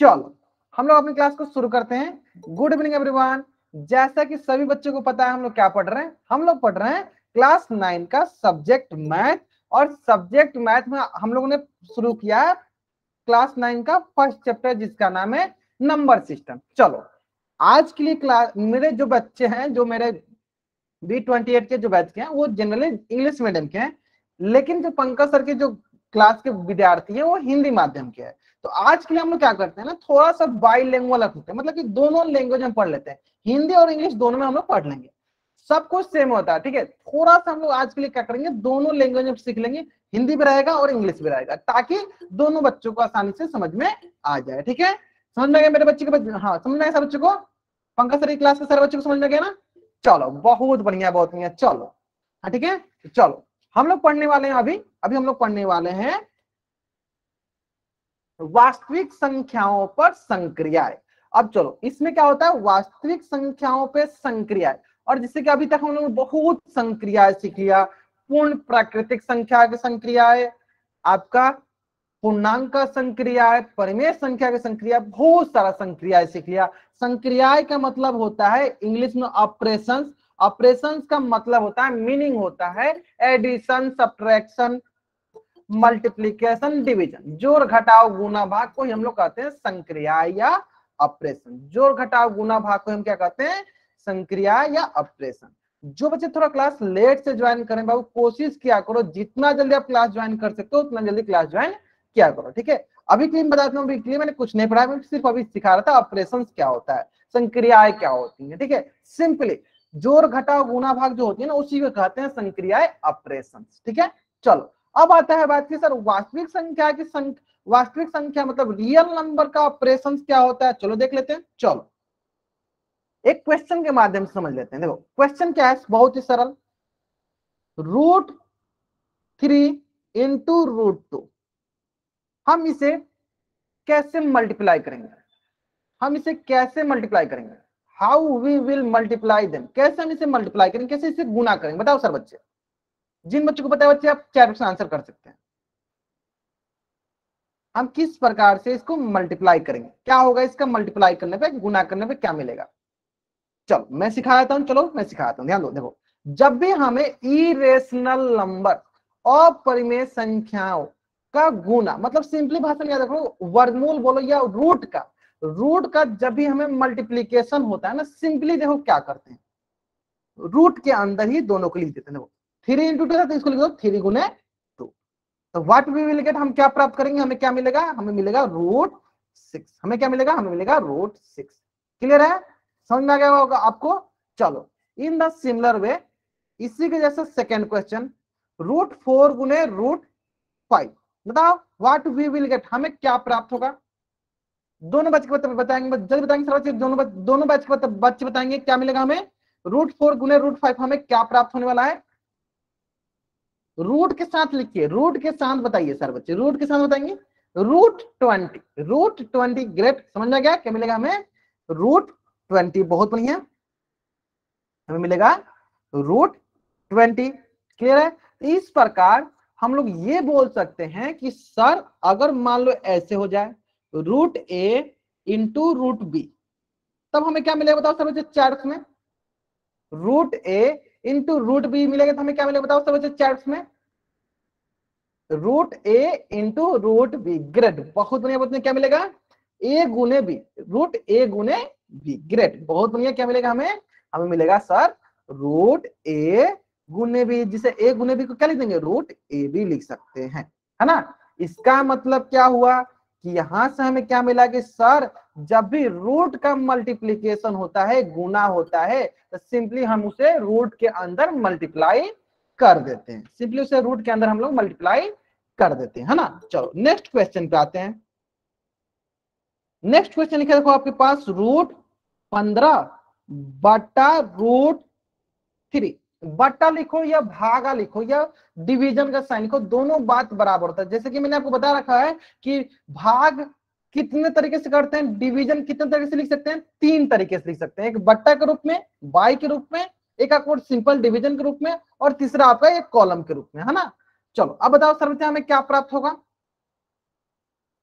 चलो, हम लोग अपनी क्लास को शुरू करते हैं। गुड इवनिंग एवरीवन जैसा कि सभी बच्चों को पता है, हम लोग क्या पढ़ रहे हैं? हम लोग पढ़ रहे हैं क्लास नाइन का सब्जेक्ट मैथ और सब्जेक्ट मैथ में हम लोगों ने शुरू किया क्लास नाइन का फ़र्स्ट चैप्टर जिसका नाम है नंबर सिस्टम चलो, आज के लिए क्लास मेरे जो बच्चे हैं, जो मेरे बी ट्वेंटी एट के जो बैच के हैं, वो जनरली इंग्लिश मीडियम के हैं। लेकिन जो पंकज सर के जो क्लास के विद्यार्थी है, वो हिंदी माध्यम के है। तो आज के लिए हम लोग क्या करते हैं ना थोड़ा सा बाई लैंग्वेज रखते हैं मतलब कि दोनों लैंग्वेज हम पढ़ लेते हैं। हिंदी और इंग्लिश दोनों में हम लोग पढ़ लेंगे। सब कुछ सेम होता है, ठीक है? थोड़ा सा हम लोग आज के लिए क्या करेंगे, दोनों लैंग्वेज में सीख लेंगे, हिंदी भी रहेगा और इंग्लिश भी रहेगा, ताकि दोनों बच्चों को आसानी से समझ में आ जाए, ठीक है? समझ में गया मेरे बच्चे को हाँ समझ में आया बच्चों को? पंकज सर क्लास के सारे बच्चों को समझ में गया ना? चलो, बहुत बढ़िया बहुत बढ़िया, चलो। हाँ ठीक है? चलो, हम लोग पढ़ने वाले हैं अभी। अभी हम लोग पढ़ने वाले हैं। वास्तविक संख्याओं पर संक्रियाएँ। अब चलो, इसमें क्या होता है? वास्तविक संख्याओं पर संक्रियाएँ। और जिससे कि अभी तक हम लोग बहुत संक्रियाएँ सीख लिया, पूर्ण प्राकृतिक संख्या की संक्रियाएँ, आपका पूर्णांक का संक्रिया है परिमेय संख्या की संक्रिया बहुत सारा संक्रिया सीख लिया। संक्रिया का मतलब होता है इंग्लिश में ऑपरेशन ऑपरेशन का मतलब होता है मीनिंग होता है एडिशन, सब्ट्रैक्शन मल्टीप्लीकेशन डिवीज़न ज़ोर घटाव गुना भाग को हम लोग कहते हैं संक्रिया या ऑपरेशन जोड़ घटाव गुना भाग को हम क्या कहते हैं? संक्रिया या ऑपरेशन जो बच्चे थोड़ा क्लास लेट से ज्वाइन करें, बाबू, कोशिश किया करो, जितना जल्दी आप क्लास ज्वाइन कर सकते हो, उतना जल्दी क्लास ज्वाइन किया करो, ठीक है? अभी क्लीन बताता हूँ, अभी क्लीन मैंने कुछ नहीं पढ़ा, मैं सिर्फ़ अभी सिखा रहा था ऑपरेशन क्या होता है, संक्रियाएँ क्या होती है, ठीक है? सिंपली ज़ोर घटाव गुना भाग जो होती है ना, उसी को कहते हैं संक्रियाएँ ऑपरेशन ठीक है? चलो अब आता है बात की सर वास्तविक संख्या की संख्या वास्तविक संख्या मतलब रियल नंबर का ऑपरेशन क्या होता है? चलो देख लेते हैं। चलो। एक क्वेश्चन के माध्यम से समझ लेते हैं। देखो क्वेश्चन क्या है? बहुत ही सरल। Root three into root two हम इसे कैसे मल्टीप्लाई करेंगे? हम इसे कैसे मल्टीप्लाई करेंगे? How we will multiply them कैसे हम इसे मल्टीप्लाई करेंगे? कैसे इसे गुना करेंगे? बताओ सर बच्चे। जिन बच्चों को पता है बच्चे, आप चैट से आंसर कर सकते हैं? हम किस प्रकार से इसको मल्टीप्लाई करेंगे? क्या होगा इसका मल्टीप्लाई करने पे गुना करने पे क्या मिलेगा? चलो, मैं सिखाता हूँ, चलो, मैं सिखाता हूँ, ध्यान दो, देखो। जब भी हमें इरेशनल नंबर अपरिमेय संख्याओं का गुना मतलब सिंपली भाषा में याद रखो, वर्गमूल बोलो या रूट का रूट का जब भी हमें मल्टीप्लीकेशन होता है ना सिंपली देखो क्या करते हैं। रूट के अंदर ही दोनों को लिख देते हैं, देखो। थ्री इंटू टू तो इसको लिख दो थ्री गुने टू तो व्हाट वी विल गेट हम क्या प्राप्त करेंगे? हमें क्या मिलेगा? हमें मिलेगा रूट सिक्स हमें क्या मिलेगा? हमें मिलेगा रूट सिक्स क्लियर है? समझ में आ गया होगा आपको? चलो इन द सिमिलर वे इसी के जैसे सेकेंड क्वेश्चन रूट फोर गुने रूट फाइव बताओ व्हाट वी विल गेट हमें क्या प्राप्त होगा? दोनों बच्चे के बताएँगे जल्दी बताएँगे सर दोनों दोनों बैच के बच्चे बताएँगे, क्या मिलेगा हमें? रूट फोर गुने रूट फाइव हमें क्या प्राप्त होने वाला है? रूट के साथ लिखिए रूट के साथ बताइए सर बच्चे रूट के साथ बताएँगे root twenty root twenty great समझ में गया? क्या मिलेगा हमें? रूट ट्वेंटी बहुत बढ़िया। हमें मिलेगा रूट ट्वेंटी क्लियर है? इस प्रकार हम लोग ये बोल सकते हैं कि सर, अगर मान लो ऐसे हो जाए root A into root B तब हमें क्या मिलेगा बताओ सर बच्चे चार्ट में। Root A into root B मिलेगा तो हमें क्या मिलेगा बताओ सब बच्चे चार्ट में? Root A into root B great बहुत बढ़िया, बहुत क्या मिलेगा? ए गुने बी, रूट ए गुने बी ग्रेट बहुत बढ़िया, क्या मिलेगा हमें? हमें मिलेगा सर रूट ए गुने बी, जिसे ए गुने बी को क्या लिख देंगे? रूट ए बी लिख सकते हैं, है ना? इसका मतलब क्या हुआ? कि यहाँ से हमें क्या मिला कि सर, जब भी रूट का मल्टीप्लीकेशन होता है गुना होता है तो सिंपली हम उसे रूट के अंदर मल्टीप्लाई कर देते हैं। सिंपली उसे रूट के अंदर हम लोग मल्टीप्लाई कर देते हैं, है ना? चलो नेक्स्ट क्वेश्चन पे आते हैं। नेक्स्ट क्वेश्चन लिखा देखो आपके पास रूट पंद्रह बटा रूट थ्री बट्टा लिखो या भागा लिखो या डिवीज़न का साइन लिखो, दोनों बात बराबर होता है। जैसे कि मैंने आपको बता रखा है कि भाग कितने तरीके से करते हैं डिवीज़न कितने तरीके से लिख सकते हैं, तीन तरीके से लिख सकते हैं। एक बट्टा के रूप में बाई के रूप में, एक आपको सिंपल डिवीज़न के रूप में और तीसरा आपका एक कॉलम के रूप में, है ना? चलो, अब बताओ सर्वचा हमें क्या प्राप्त होगा?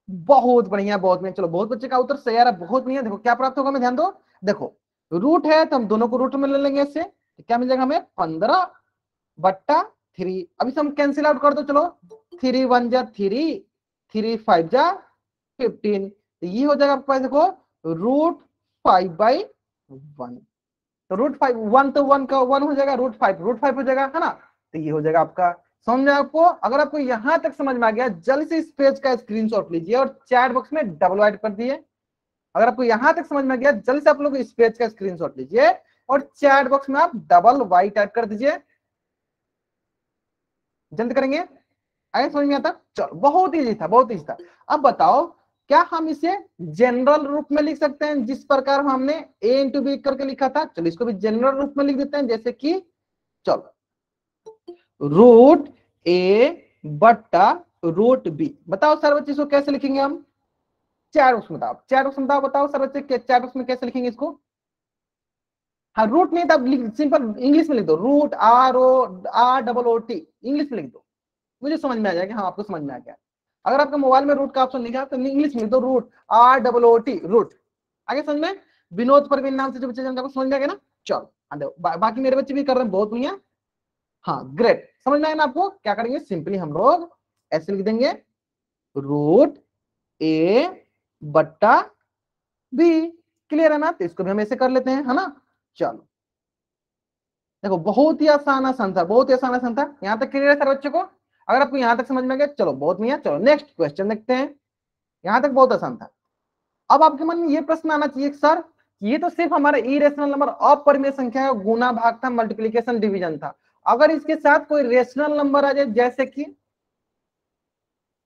बहुत बढ़िया बहुत बढ़िया। चलो, बहुत बच्चे का उत्तर सही आ रहा है, बहुत बढ़िया। देखो, क्या प्राप्त होगा मैं ध्यान दो। देखो रूट है तो हम दोनों को रूट में ले लेंगे इससे तो क्या मिल जाएगा हमें पंद्रह बट्टा थ्री अभी हम कैंसिल आउट कर दो, चलो। थ्री वन जा थ्री थ्री फाइव जा फिफ्टीन तो ये हो जाएगा आपके पास, देखो रूट फाइव बाई वन तो रूट फाइव वन तो वन का वन हो जाएगा रूट फाइव रूट फाइव हो जाएगा, है ना? तो ये हो जाएगा आपका। समझ में आपको? अगर आपको यहाँ तक समझ में आ गया, जल्द से इस पेज का स्क्रीनशॉट लीजिए और चैट बॉक्स में डबल वाइट कर दिए। अगर आपको यहाँ तक समझ में आ गया, जल्द से आप लोग इस पेज का स्क्रीनशॉट लीजिए। और चैट बॉक्स में आप डबल वाई टाइप कर दीजिए। जल्द करेंगे? आगे समझ में आता? चलो, बहुत ईजी था, बहुत ईजी था। अब बताओ, क्या हम इसे जनरल रूप में लिख सकते हैं? जिस प्रकार हमने ए इंटू बी करके लिखा था, चलो इसको भी जनरल रूप में लिख देते हैं, जैसे कि, चलो। रूट ए बट्टा रूट बी बताओ सर बच्चे इसको कैसे लिखेंगे हम? चार बॉक्स बताओ। चार बॉक्स बताओ बताओ सर बच्चे चार बॉक्स में कैसे लिखेंगे इसको? हाँ रूट नहीं था सिंपल इंग्लिश में लिख दो। Root R O R double O T English में लिख दो। मुझे समझ में आ जाएगा? हाँ आपको समझ में आ गया। अगर आपके मोबाइल में रूट का ऑप्शन लिखा तो इंग्लिश में लिख दो root R double O T root आगे समझ में? विनोद परवीन नाम से जो बच्चे समझ में आ गया ना? चलो बा, बाकी मेरे बच्चे भी कर रहे हैं बहुत बढ़िया। हाँ ग्रेट समझ में आया ना आपको? क्या करेंगे? सिंपली हम लोग ऐसे लिख देंगे रूट ए बट्टा बी क्लियर है ना? तो इसको भी हम ऐसे कर लेते हैं है ना? चलो। देखो, बहुत ही आसान आसान था, बहुत ही आसान आसान था। यहाँ तक क्लियर है सर बच्चों को? अगर आपको यहाँ तक समझ में आ गया, चलो, बहुत बढ़िया, चलो नेक्स्ट क्वेश्चन देखते हैं। यहाँ तक बहुत आसान था। अब आपके मन में ये प्रश्न आना चाहिए सर ये तो सिर्फ़ हमारा इरेशनल नंबर अपरिमेय संख्या का गुना भाग था मल्टीप्लीकेशन डिवीज़न था। अगर इसके साथ कोई रेशनल नंबर आ जाए, जैसे कि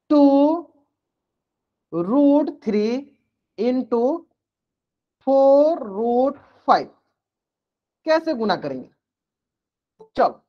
two root three into four root five कैसे गुना करेंगे? चलो,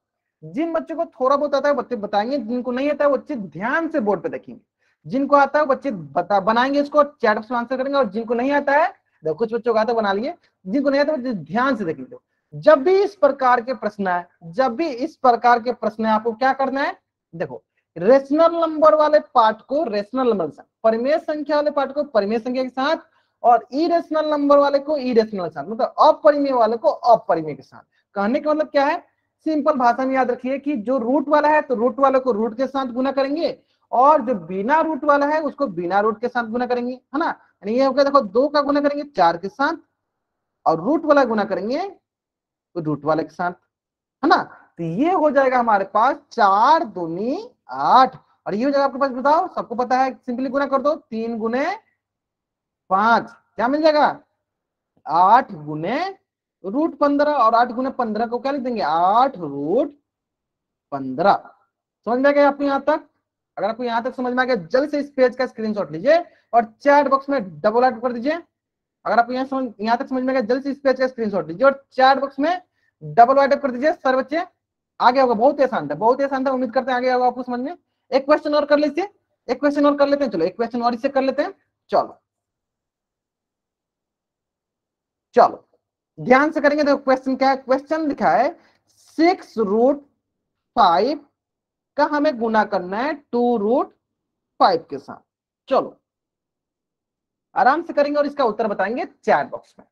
जिन बच्चों को थोड़ा बहुत आता है, बच्चे बताएँगे, जिनको नहीं आता है बच्चे ध्यान से बोर्ड पे देखेंगे। जिनको आता है बच्चे बता, बनाएँगे इसको, चैट में आंसर करेंगे, और जिनको नहीं आता है, देखो, कुछ बच्चों को आता है बना लिए, जिनको नहीं आता ध्यान से देखेंगे। जब भी इस प्रकार के प्रश्न है जब भी इस प्रकार के प्रश्न है आपको क्या करना है? देखो रेशनल नंबर वाले पार्ट को रेशनल नंबर के साथ परिमेय संख्या वाले पार्ट को परिमेय संख्या के साथ और इरेशनल नंबर वाले को इरेशनल के साथ मतलब अपरिमेय वाले को अपरिमेय के साथ। कहने का मतलब क्या है? सिंपल भाषा में याद रखिए कि जो रूट वाला है तो रूट वाले को रूट के साथ गुना करेंगे, और जो बिना रूट वाला है, उसको बिना रूट के साथ गुना करेंगे, है ना? यानी ये हो गया, देखो, दो का गुना करेंगे, चार के साथ, और रूट वाला गुना करेंगे तो रूट वाले के साथ, है ना? तो ये हो जाएगा हमारे पास चार दूनी आठ। और ये हो जाएगा आपके पास, बताओ, सबको पता है सिंपली गुना कर दो, तीन गुने पाँच। क्या मिल जाएगा? आठ गुने रूट पंद्रह और आठ गुने पंद्रह को क्या लिख देंगे? आठ रूट पंद्रह। समझ में आ गया आपको यहाँ तक? अगर आपको यहाँ तक समझ में आ गया, जल्द से इस पेज का स्क्रीनशॉट लीजिए और चैट बॉक्स में डबल आउट कर दीजिए। अगर आपको यहाँ समझ, यहाँ तक समझ में आ गया, जल्द से इस पेज का स्क्रीनशॉट लीजिए और चैट बॉक्स में डबल वाइट कर दीजिए। सर बच्चे, आगे होगा, बहुत आसान था, बहुत आसान था, उम्मीद करते हैं आगे होगा आपको समझ में। एक क्वेश्चन और कर लीजिए, एक क्वेश्चन और कर लेते हैं, चलो, एक क्वेश्चन और इसे कर लेते हैं, चलो। चलो, ध्यान से करेंगे, देखो क्वेश्चन क्या है? क्वेश्चन लिखा है सिक्स रूट फाइव का हमें गुना करना है टू रूट फाइव के साथ। चलो, आराम से करेंगे और इसका उत्तर बताएँगे चैट बॉक्स में।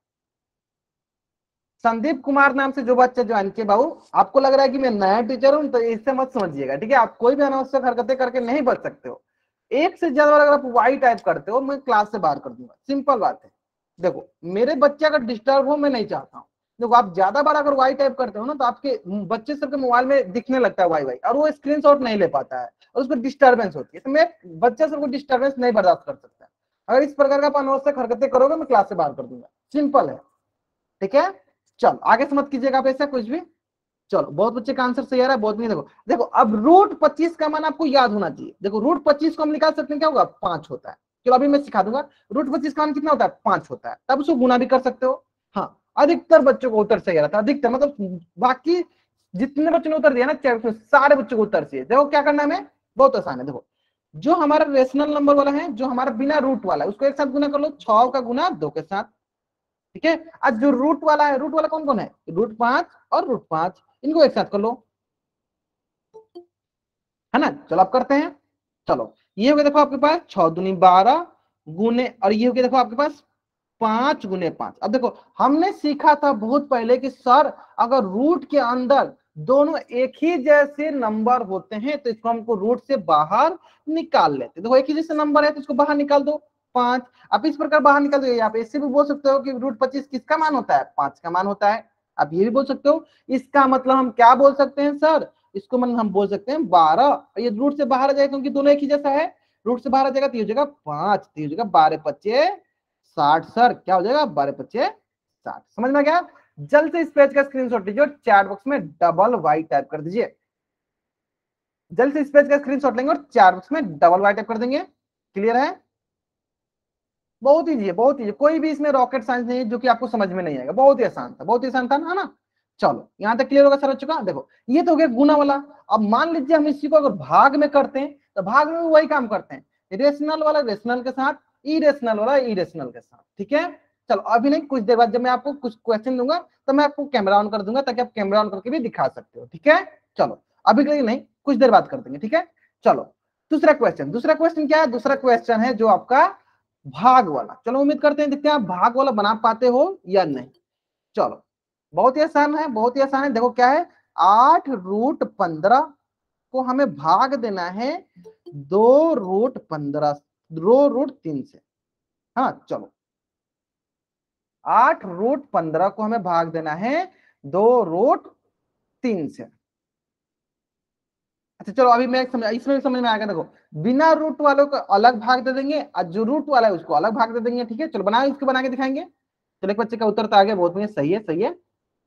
संदीप कुमार नाम से जो बच्चा ज्वाइन किए बाबू, आपको लग रहा है कि मैं नया टीचर हूँ तो इससे मत समझिएगा, ठीक है? आप कोई भी अनावश्यक हरकतें करके नहीं बच सकते हो। एक से ज़्यादा अगर आप वाई टाइप करते हो, मैं क्लास से बाहर कर दूँगा। सिंपल बात है। देखो, मेरे बच्चे अगर डिस्टर्ब हो, मैं नहीं चाहता हूँ। देखो, आप ज़्यादा बार अगर वाई टाइप करते हो ना तो आपके बच्चे सबके मोबाइल में दिखने लगता है वाई वाई और वो स्क्रीनशॉट नहीं ले पाता है, और उसको डिस्टर्बेंस होती है। तो मैं बच्चे सबको डिस्टर्बेंस नहीं बर्दाश्त कर सकता अगर इस प्रकार का अनावश्यक हरकतें करोगे, मैं क्लास से बाहर कर दूँगा। सिंपल है। ठीक है? चलो, आगे से मत कीजिएगा आप ऐसा कुछ भी। चलो, बहुत बच्चे का आंसर सही आ रहा है, बहुत नहीं। देखो देखो, अब रूट पच्चीस का मान आपको याद होना चाहिए। देखो रूट पच्चीस को हम निकाल सकते हैं, क्या होगा? पाँच होता है। चलो अभी मैं सिखा दूँगा। रूट पच्चीस का मान कितना होता है? पाँच होता है। तब उसको गुना भी कर सकते हो। हाँ अधिकतर बच्चों को उत्तर सही आ रहा था अधिकतर मतलब बाकी जितने बच्चों ने उत्तर दिया ना चैप्टर सारे बच्चों को उत्तर चाहिए। देखो क्या करना है बहुत आसान है, देखो। जो हमारा रेशनल नंबर वाला है, जो हमारा बिना रूट वाला है, उसको एक साथ गुना कर लो। छ का गुना दो के साथ। ठीक है? आज जो रूट वाला है रूट वाला कौन कौन है? रूट पाँच और रूट पाँच। इनको एक साथ कर लो। है ना? चलो आप करते हैं। चलो। ये हो गया देखो आपके पास छह दुनी बारह गुने, और ये हो गया देखो आपके पास पाँच गुने पाँच। अब देखो, हमने सीखा था बहुत पहले कि सर, अगर रूट के अंदर दोनों एक ही जैसे नंबर होते हैं तो इसको हमको रूट से बाहर निकाल लेते। देखो, एक ही जैसे नंबर है तो इसको बाहर निकाल दो, पाँच। आप इस प्रकार बाहर निकाल दो आप इससे भी बोल सकते हो कि रूट पच्चीस किसका मान होता है? पाँच का मान होता है। आप ये भी बोल सकते हो, इसका मतलब हम क्या बोल सकते हैं, सर? इसको मतलब हम बोल सकते हैं बारह ये रूट से बाहर आ जाएगा क्योंकि दोनों एक ही जैसा है। रूट से बाहर आ जाएगा तो ये हो जाएगा पाँच तो ये हो जाएगा बारह पच्चे साठ सर। क्या हो जाएगा? बारह पच्चे साठ। समझ में क्या जल्द से इस पेज का स्क्रीनशॉट लीजिए चैट बॉक्स में डबल वाई टाइप कर दीजिए। जल्द से इस पेज का स्क्रीनशॉट लेंगे और चैट बॉक्स में डबल वाई टाइप कर देंगे। क्लियर है? बहुत ईजी है, बहुत ईजी कोई भी इसमें रॉकेट साइंस नहीं है जो कि आपको समझ में नहीं आएगा। बहुत ही आसान था, बहुत ही आसान था ना ना? चलो, यहाँ तक क्लियर होगा सर चुका? देखो, ये तो हो गया गुना वाला। अब मान लीजिए हम इसी को अगर भाग में करते हैं तो भाग में वही काम करते हैं। रेशनल वाला रेशनल के साथ इरेशनल वाला इरेशनल के साथ, ठीक है? चलो, अभी नहीं, कुछ देर बाद जब मैं आपको कुछ क्वेश्चन दूँगा तो मैं आपको कैमरा ऑन कर दूँगा, ताकि आप कैमरा ऑन करके भी दिखा सकते हो, ठीक है? चलो, अभी के लिए नहीं, कुछ देर बाद कर देंगे, ठीक है? चलो, दूसरा क्वेश्चन दूसरा क्वेश्चन क्या है? दूसरा क्वेश्चन है जो आपका भाग वाला। चलो, उम्मीद करते हैं, देखते हैं आप भाग वाला बना पाते हो या नहीं। चलो बहुत ही आसान है, बहुत ही आसान है। देखो क्या है? आठ रूट पंद्रह को हमें भाग देना है दो रूट पंद्रह, दो रूट तीन से। हाँ चलो। आठ रूट पंद्रह को हमें भाग देना है दो रूट तीन से। अच्छा चलो, अभी मैं समझ, इसमें भी समझ में आएगा देखो। बिना रूट वालों को अलग भाग दे देंगे, और जो रूट वाला है उसको अलग भाग दे देंगे, ठीक है? चलो बना इसको बना के दिखाएँगे। चलो, एक बच्चे का उत्तर तो आ गया, बहुत बढ़िया, सही है सही है।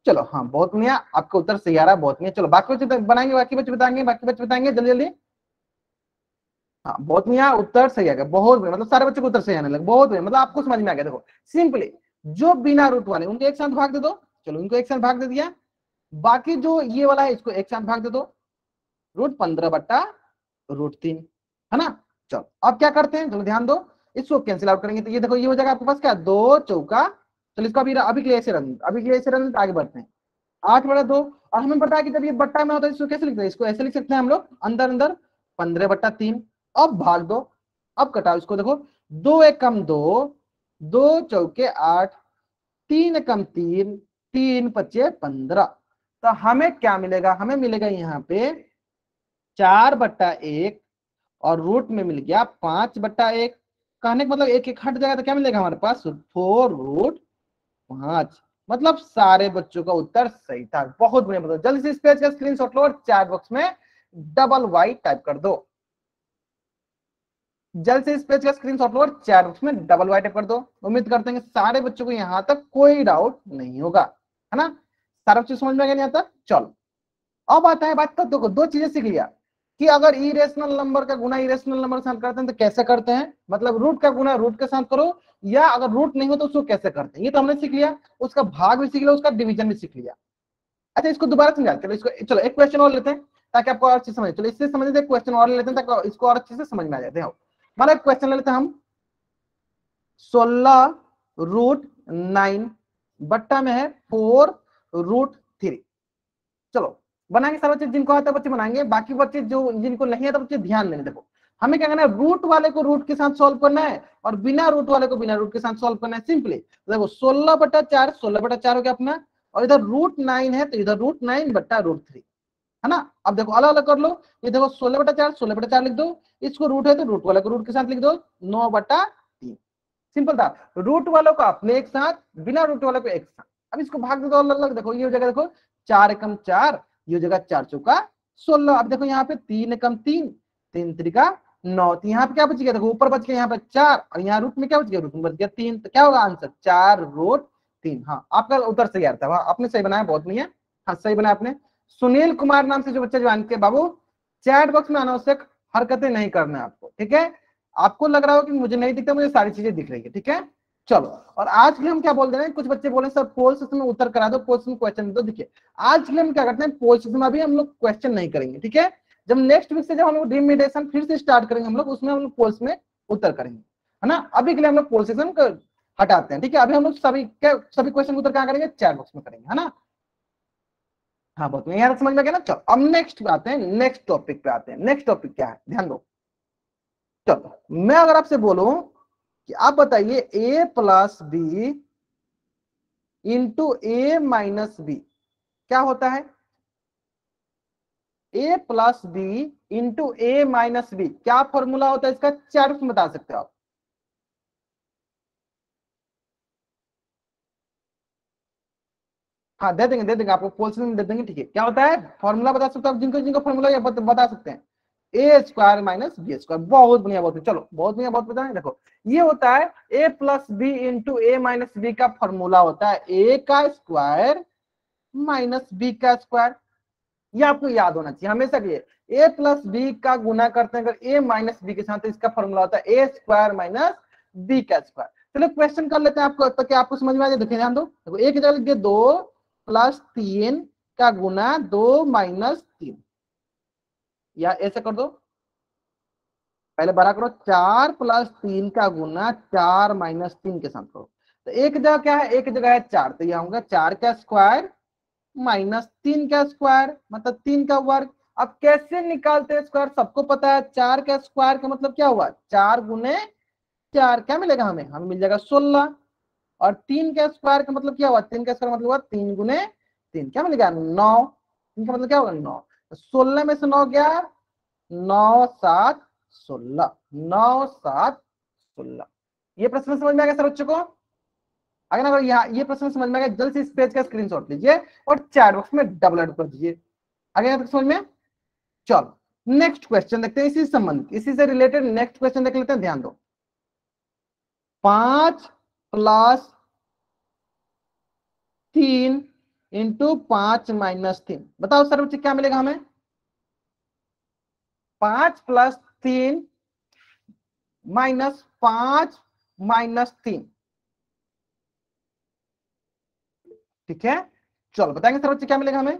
चलो हाँ बहुत बढ़िया आपका उत्तर सही आ रहा है बहुत बढ़िया चलो, बाकी बच्चे बनाएँगे, बाकी बच्चे बताएँगे, बाकी बच्चे बताएँगे, जल्दी जल्दी। हाँ बहुत बढ़िया उत्तर सही आ गया बहुत बढ़िया मतलब सारे बच्चों को उत्तर सही आने लगे, बहुत बढ़िया मतलब आपको समझ में आ गया, देखो, सिंपली, जो बिना रूट वाले, उनको एक साथ भाग दे दो, चलो, उनको एक साथ भाग दे दिया, बाकी जो ये वाला है, इसको एक साथ भाग दे दो, रूट पंद्रह बट्टा रूट तीन, है ना? चलो, अब क्या करते हैं, चलो, ध्यान दो, इसको कैंसिल आउट करेंगे तो ये देखो, ये हो जाएगा आपके पास क्या, दो चौका चलो, इसको अभी अभी के लिए ऐसे अभी के लिए ऐसे आगे बढ़ते हैं। आठ बटा दो, और हमें पता है कि जब ये बट्टा में होता है, इसको कैसे लिखते हैं? इसको ऐसे लिख सकते हैं हम लोग, अंदर अंदर, पंद्रह बट्टा तीन, अब भाग दो, अब कटाओ इसको, देखो, दो एक कम दो दो चौके आठ, तीन कम तीन तीन पच्चे पंद्रह। तो हमें क्या मिलेगा? हमें मिलेगा यहाँ पे चार बट्टा एक, और रूट में मिल गया पाँच बट्टा एक। कहने का मतलब एक एक हट जाएगा तो क्या मिलेगा हमारे पास? फोर रूट पाँच। मतलब सारे बच्चों का उत्तर सही था। बहुत बढ़िया मतलब जल्दी से इस पेज का स्क्रीनशॉट लो और चैट बॉक्स में डबल वाई टाइप कर दो। जल्द से इस पेज का स्क्रीनशॉट लो और चैट बॉक्स में डबल वाई टाइप कर दो। उम्मीद करते हैं कि सारे बच्चों को यहाँ तक कोई डाउट नहीं होगा। है ना? सारा बच्चे समझ में आ गया यहाँ तक? चलो। अब आता है बात देखो दो चीज़ें सीख लिया। कि अगर इरेशनल नंबर का गुना इरेशनल नंबर के साथ करते हैं तो कैसे करते हैं? मतलब रूट का गुना रूट के साथ करो, या अगर रूट नहीं हो तो उसको कैसे करते हैं? ये तो हमने सीख लिया, उसका भाग भी सीख लिया, उसका डिवीज़न भी सीख लिया। अच्छा इसको दोबारा समझा चलो इसको, चलो एक क्वेश्चन और लेते हैं, ताकि आपको और अच्छी समझ, चलो इससे समझ लेते क्वेश्चन और लेते हैं, ताकि इसको और अच्छे से समझ में आ जाते हैं एक क्वेश्चन ले लेते हैं हम। सोलह रूट नाइन बट्टा में है फोर रूट थ्री चलो बनाएँगे सारे बच्चे जिनको आता है बच्चे बनाएँगे, बाकी बच्चे जो जिनको नहीं आता बच्चे ध्यान देने देखो हमें क्या करना है रूट वाले को रूट के साथ सॉल्व करना है और बिना रूट वाले को बिना रूट के साथ सॉल्व करना है सिंपली देखो सोलह बटा चार, सोलह बटा चार हो गया अपना, और इधर रूट नाइन है तो इधर रूट नाइन बटा रूट थ्री है ना? अब देखो, अलग अलग कर लो। ये देखो, सोलह बटा चार, सोलह बटा चार लिख दो। इसको रूट है तो रूट वाले को रूट के साथ लिख दो, नौ बटा तीन। सिंपल था। रूट वालों को अपने एक साथ, बिना रूट वाले को एक साथ। अब इसको भाग दो अलग अलग। देखो, ये हो जाएगा, देखो, चार एकम चार ये हो जाएगा चार चौका सोलह। अब देखो यहाँ पे तीन एकम तीन तीन त्रिका नौ। तो यहाँ पे क्या बच गया? देखो, ऊपर बच गया यहाँ पे चार, और यहाँ रूट में क्या बच गया? रूट में बच गया तीन। तो क्या होगा आंसर? चार रूट तीन। हाँ आपका उत्तर सही आता है, आपने सही बनाया, बहुत बढ़िया। हाँ सही बनाया आपने। सुनील कुमार नाम से जो बच्चा ज्वाइन किया, बाबू, चैट बॉक्स में अनावश्यक हरकतें नहीं करना आपको, ठीक है? आपको लग रहा हो कि मुझे नहीं दिखता, मुझे सारी चीज़ें दिख रही है, ठीक है? चलो, और आज के हम क्या बोल दे रहे हैं? कुछ बच्चे बोले सर पोल सिस्टम में उत्तर करा दो पोल सिस्टम क्वेश्चन दो। देखिए, आज के हम क्या करते हैं पोल सिस्टम अभी हम लोग क्वेश्चन नहीं करेंगे, ठीक है? जब नेक्स्ट वीक से जब हम लोग डिमिडेशन फिर से स्टार्ट करेंगे हम लोग, उसमें हम लोग पोल्स में उत्तर करेंगे, है ना? अभी के लिए हम लोग पोल सिस्टम हटाते हैं, ठीक है? अभी हम लोग सभी क्या, सभी क्वेश्चन उत्तर क्या करेंगे? चैट बॉक्स में करेंगे, है ना? हाँ बहुत यहाँ समझ में गया ना? चलो, अब नेक्स्ट पे आते हैं नेक्स्ट टॉपिक पे आते हैं। नेक्स्ट टॉपिक क्या है? ध्यान दो। चलो, मैं अगर आपसे बोलूँ कि आप बताइए A plus B into A minus B क्या होता है? A plus B into A minus B क्या फॉर्मूला होता है इसका? चार बता सकते हो आप। हाँ दे देंगे दे देंगे, आपको दे देंगे, ठीक है। क्या होता है? फॉर्मूला बता सकते हो आप, जिनको जिनको फॉर्मूला बता सकते हैं। A square minus B square बहुत बढ़िया, बहुत चलो, बहुत बढ़िया, बहुत बता देखो, ये होता है A plus B into A minus B का फॉर्मूला होता है ए का स्क्वायर माइनस बी का स्क्वायर ये आपको याद होना चाहिए, हमेशा के लिए। ए प्लस बी का गुना करते हैं, अगर ए माइनस बी के साथ इसका फॉर्मूला होता है ए स्क्वायर माइनस बी का स्क्वायर चलो क्वेश्चन कर लेते हैं आपको तो क्या आपको समझ में आ जाए। देखिए, ध्यान दो। देखो, एक जगह लिख दो प्लस तीन का गुना दो माइनस या ऐसे कर दो। पहले बड़ा करो, चार प्लस तीन का गुना चार माइनस तीन के साथ करो। तो एक जगह क्या है? एक जगह है चार। तो यह होगा चार का स्क्वायर माइनस तीन का स्क्वायर मतलब तीन का वर्ग। अब कैसे निकालते हैं स्क्वायर सबको पता है, चार का स्क्वायर का मतलब क्या हुआ? चार गुने चार क्या मिलेगा हमें? हमें मिल जाएगा सोलह। और तीन का स्क्वायर का मतलब क्या हुआ? तीन का स्क्वायर मतलब हुआ तीन गुने तीन। क्या मिलेगा? नौ। तीन का मतलब क्या होगा? नौ। सोलह में से नौ गया नौ, सात, सोलह। नौ, सात, सोलह। ये प्रश्न समझ में आ गया सर बच्चों को? अगर अगर यहाँ, ये प्रश्न समझ में आ गया, जल्द से इस पेज का स्क्रीनशॉट लीजिए और चैट बॉक्स में डबल एड कर दीजिए। आगे तक समझ में? चलो नेक्स्ट क्वेश्चन देखते हैं, इसी संबंध इसी से रिलेटेड नेक्स्ट क्वेश्चन देख लेते हैं, ध्यान दो। पाँच प्लस तीन इंटू पाँच माइनस तीन। बताओ सर, बच्चे क्या मिलेगा हमें? पाँच प्लस तीन माइनस पाँच माइनस तीन। ठीक है? चलो, बताएँगे सर, बच्चे क्या मिलेगा हमें?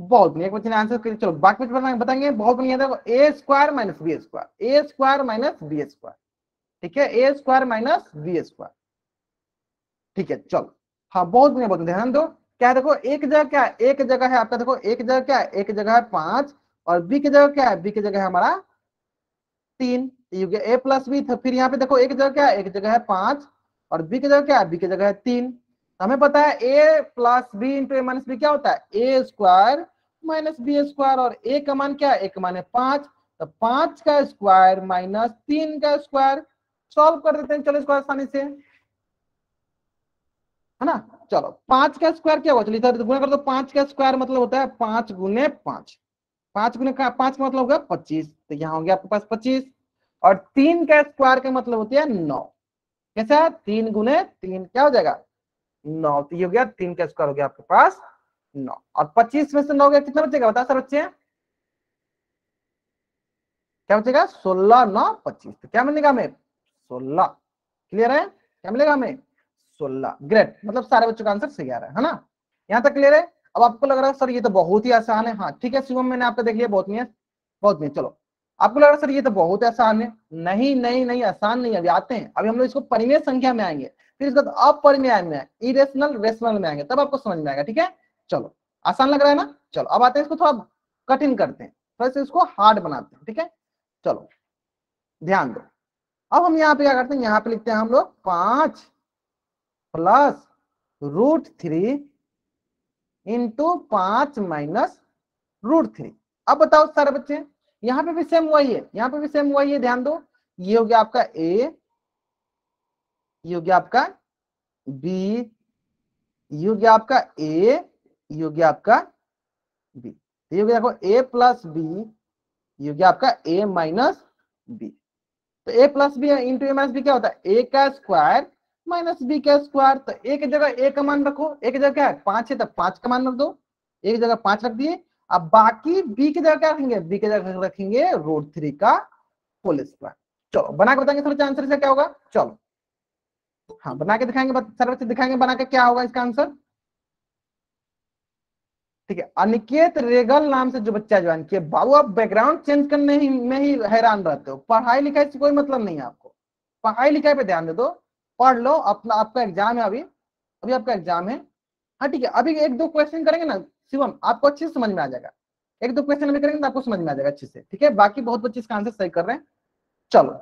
बहुत बढ़िया बच्चे ने आंसर करिए चलो, बाकी बताएँगे बताएँगे। बहुत बढ़िया, देखो A square minus B square A square minus B square ठीक है? A square minus B square ठीक है, चलो। हाँ बहुत बढ़िया, बहुत ध्यान दो, क्या देखो, एक जगह क्या एक जगह है आपका, देखो, एक जगह क्या एक जगह है पाँच, और बी की जगह क्या है, बी की जगह है हमारा तीन तो ए प्लस बी था फिर यहाँ पे देखो, एक जगह क्या है, एक जगह है पाँच, और बी की जगह क्या है, बी की जगह है तीन। तो हमें पता है A plus B into A minus B क्या होता है, A square minus B square, और ए का मान क्या है, ए का मान है पाँच। तो पाँच का स्क्वायर माइनस तीन का स्क्वायर, सॉल्व कर देते हैं, चलो इसको आसानी से। है ना? चलो, पाँच का स्क्वायर क्या होगा चलिए गुना कर दो, पाँच का स्क्वायर मतलब होता है पाँच गुने पाँच। पाँच गुने का, पाँच का मतलब होगा पच्चीस। तो यहाँ हो गया आपके पास पच्चीस। और तीन का स्क्वायर का मतलब होती है नौ। कैसा तीन गुने तीन, क्या हो जाएगा? नौ। तो ये हो गया, तीन का स्क्वायर हो गया आपके पास नौ। और पच्चीस में से नौ गया, कितना बचेगा? बता सर बच्चे। क्या बचेगा? सोलह, नौ, पच्चीस। तो क्या मिलेगा हमें? सोलह। क्लियर है? क्या मिलेगा हमें? सोलह ग्रेट मतलब सारे बच्चों का आंसर सही आ रहा है ना? यहाँ तक क्लियर है? अब आपको लग रहा है, सर, ये तो बहुत ही आसान है। हाँ ठीक है, शिवम, मैंने आपको देख लिया, बहुत नहीं है बहुत नहीं चलो। आपको लग रहा है, सर, ये तो बहुत आसान है। नहीं नहीं नहीं, आसान नहीं अभी आते हैं। अभी हम लोग इसको परिमेय संख्या में आएँगे, फिर इसके बाद अपरिमेय में इरेशनल रेशनल में आएँगे, तब आपको समझ में आएगा, ठीक है? चलो, आसान लग रहा है ना? चलो, अब आते हैं इसको थोड़ा कठिन करते हैं, थोड़ा सा इसको हार्ड बनाते हैं, ठीक है? चलो, ध्यान दो। अब हम यहाँ पे क्या करते हैं, यहाँ पे लिखते हैं हम लोग पाँच प्लस रूट थ्री इंटू पाँच माइनस रूट थ्री अब बताओ सारे बच्चे, यहाँ पे भी सेम वही है यहाँ पे भी सेम वही है ध्यान दो। ये हो गया आपका ए ये हो गया आपका बी ये हो गया आपका ए ये हो गया आपका बी ये हो गया देखो ए प्लस बी ये हो गया आपका ए माइनस बी तो A plus B into A minus B क्या होता है? ए का स्क्वायर माइनस बी का स्क्वायर तो एक जगह ए का मान रखो, एक जगह क्या है? पाँच है तो पाँच का मान रख दो। एक जगह पाँच रख दिए। अब बाकी बी की जगह क्या रखेंगे? बी की जगह रखेंगे रूट थ्री का होल स्क्वायर चलो, बना के बताएँगे सर आंसर से क्या होगा? चलो। हाँ बना के दिखाएँगे सर बच्चे दिखाएँगे, बना के क्या होगा इसका आंसर ठीक है, अनिकेत रेगल नाम से जो बच्चा ज्वाइन किया, बाबू, आप बैकग्राउंड चेंज करने ही में ही हैरान रहते हो। पढ़ाई लिखाई से कोई मतलब नहीं है आपको। पढ़ाई लिखाई पे ध्यान दे दो। पढ़ लो, अपना, आपका एग्ज़ाम है अभी अभी आपका एग्ज़ाम है। हाँ ठीक है, अभी एक दो क्वेश्चन करेंगे ना, शिवम, आपको अच्छे से समझ में आ जाएगा। एक दो क्वेश्चन में करेंगे तो आपको समझ में आ जाएगा अच्छे से, ठीक है? बाकी बहुत बच्चे इसका आंसर सही कर रहे हैं। चलो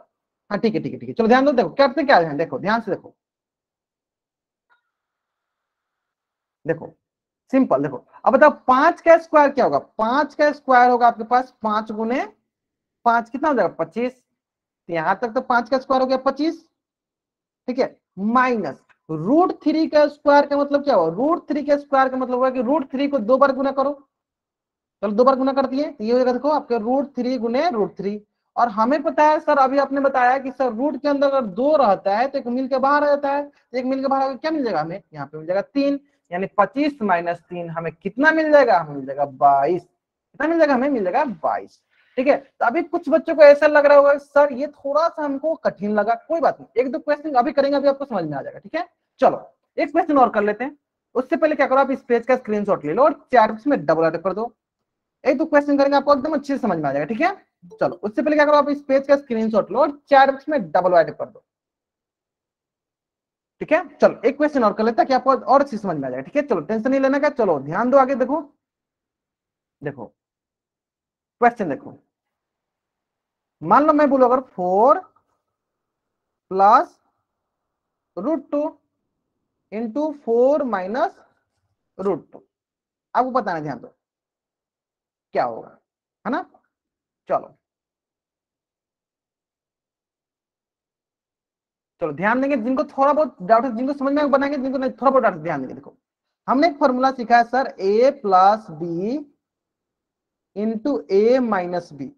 हाँ ठीक है ठीक है ठीक है। चलो, ध्यान दो, देखो करते क्या है? देखो, ध्यान से देखो। देखो सिंपल देखो। अब बताओ, पाँच का स्क्वायर क्या होगा? पाँच का स्क्वायर होगा आपके पास पाँच गुने पाँच, कितना हो जाएगा? पच्चीस। यहाँ तक तो पाँच का स्क्वायर हो गया पच्चीस। ठीक है माइनस रूट थ्री का स्क्वायर का मतलब क्या हुआ? रूट थ्री का स्क्वायर का मतलब हुआ कि रूट थ्री को दो बार गुना करो। चलो दो बार गुना कर दिए तो ये हो जाएगा देखो आपके रूट थ्री गुने रूट थ्री और हमें पता है सर अभी आपने बताया कि सर रूट के अंदर अगर दो रहता है तो एक मिल के बाहर जाता है। तो एक मिल के बाहर क्या मिल जाएगा हमें? यहाँ पे मिल जाएगा तीन, यानी पच्चीस माइनस तीन हमें कितना मिल जाएगा? हमें मिल जाएगा बाईस। कितना मिल जाएगा हमें? मिल जाएगा बाईस। ठीक है तो अभी कुछ बच्चों को ऐसा लग रहा होगा सर, ये थोड़ा सा हमको कठिन लगा। कोई बात नहीं, एक दो क्वेश्चन अभी करेंगे, अभी आपको समझ में आ जाएगा, ठीक है? चलो, एक क्वेश्चन और कर लेते हैं। उससे पहले क्या करो, आप इस पेज का स्क्रीनशॉट ले लो और चार में डबल कर दो। एक दो क्वेश्चन करेंगे, आपको एकदम अच्छे से समझ में आ जाएगा, ठीक है? चलो, उससे पहले क्या करो, आप इस पेज का स्क्रीनशॉट लो और चार में डबल एड कर दो। ठीक है? चलो, एक क्वेश्चन और कर लेता हैं कि आपको और अच्छी समझ में आ जाएगा, ठीक है? चलो टेंशन नहीं लेना क्या चलो, ध्यान दो आगे, देखो। देखो क्वेश्चन देखो। मान लो मैं बोलू अगर four plus root two into four minus root two. आपको बताना ध्यान दो। क्या होगा? है ना? चलो। चलो, ध्यान देंगे, जिनको थोड़ा बहुत डाउट है, जिनको समझ में बनाएँगे, जिनको नहीं, थोड़ा बहुत डाउट ध्यान देंगे, देखो। हमने एक फॉर्मूला सीखा है, sir A plus B into A minus B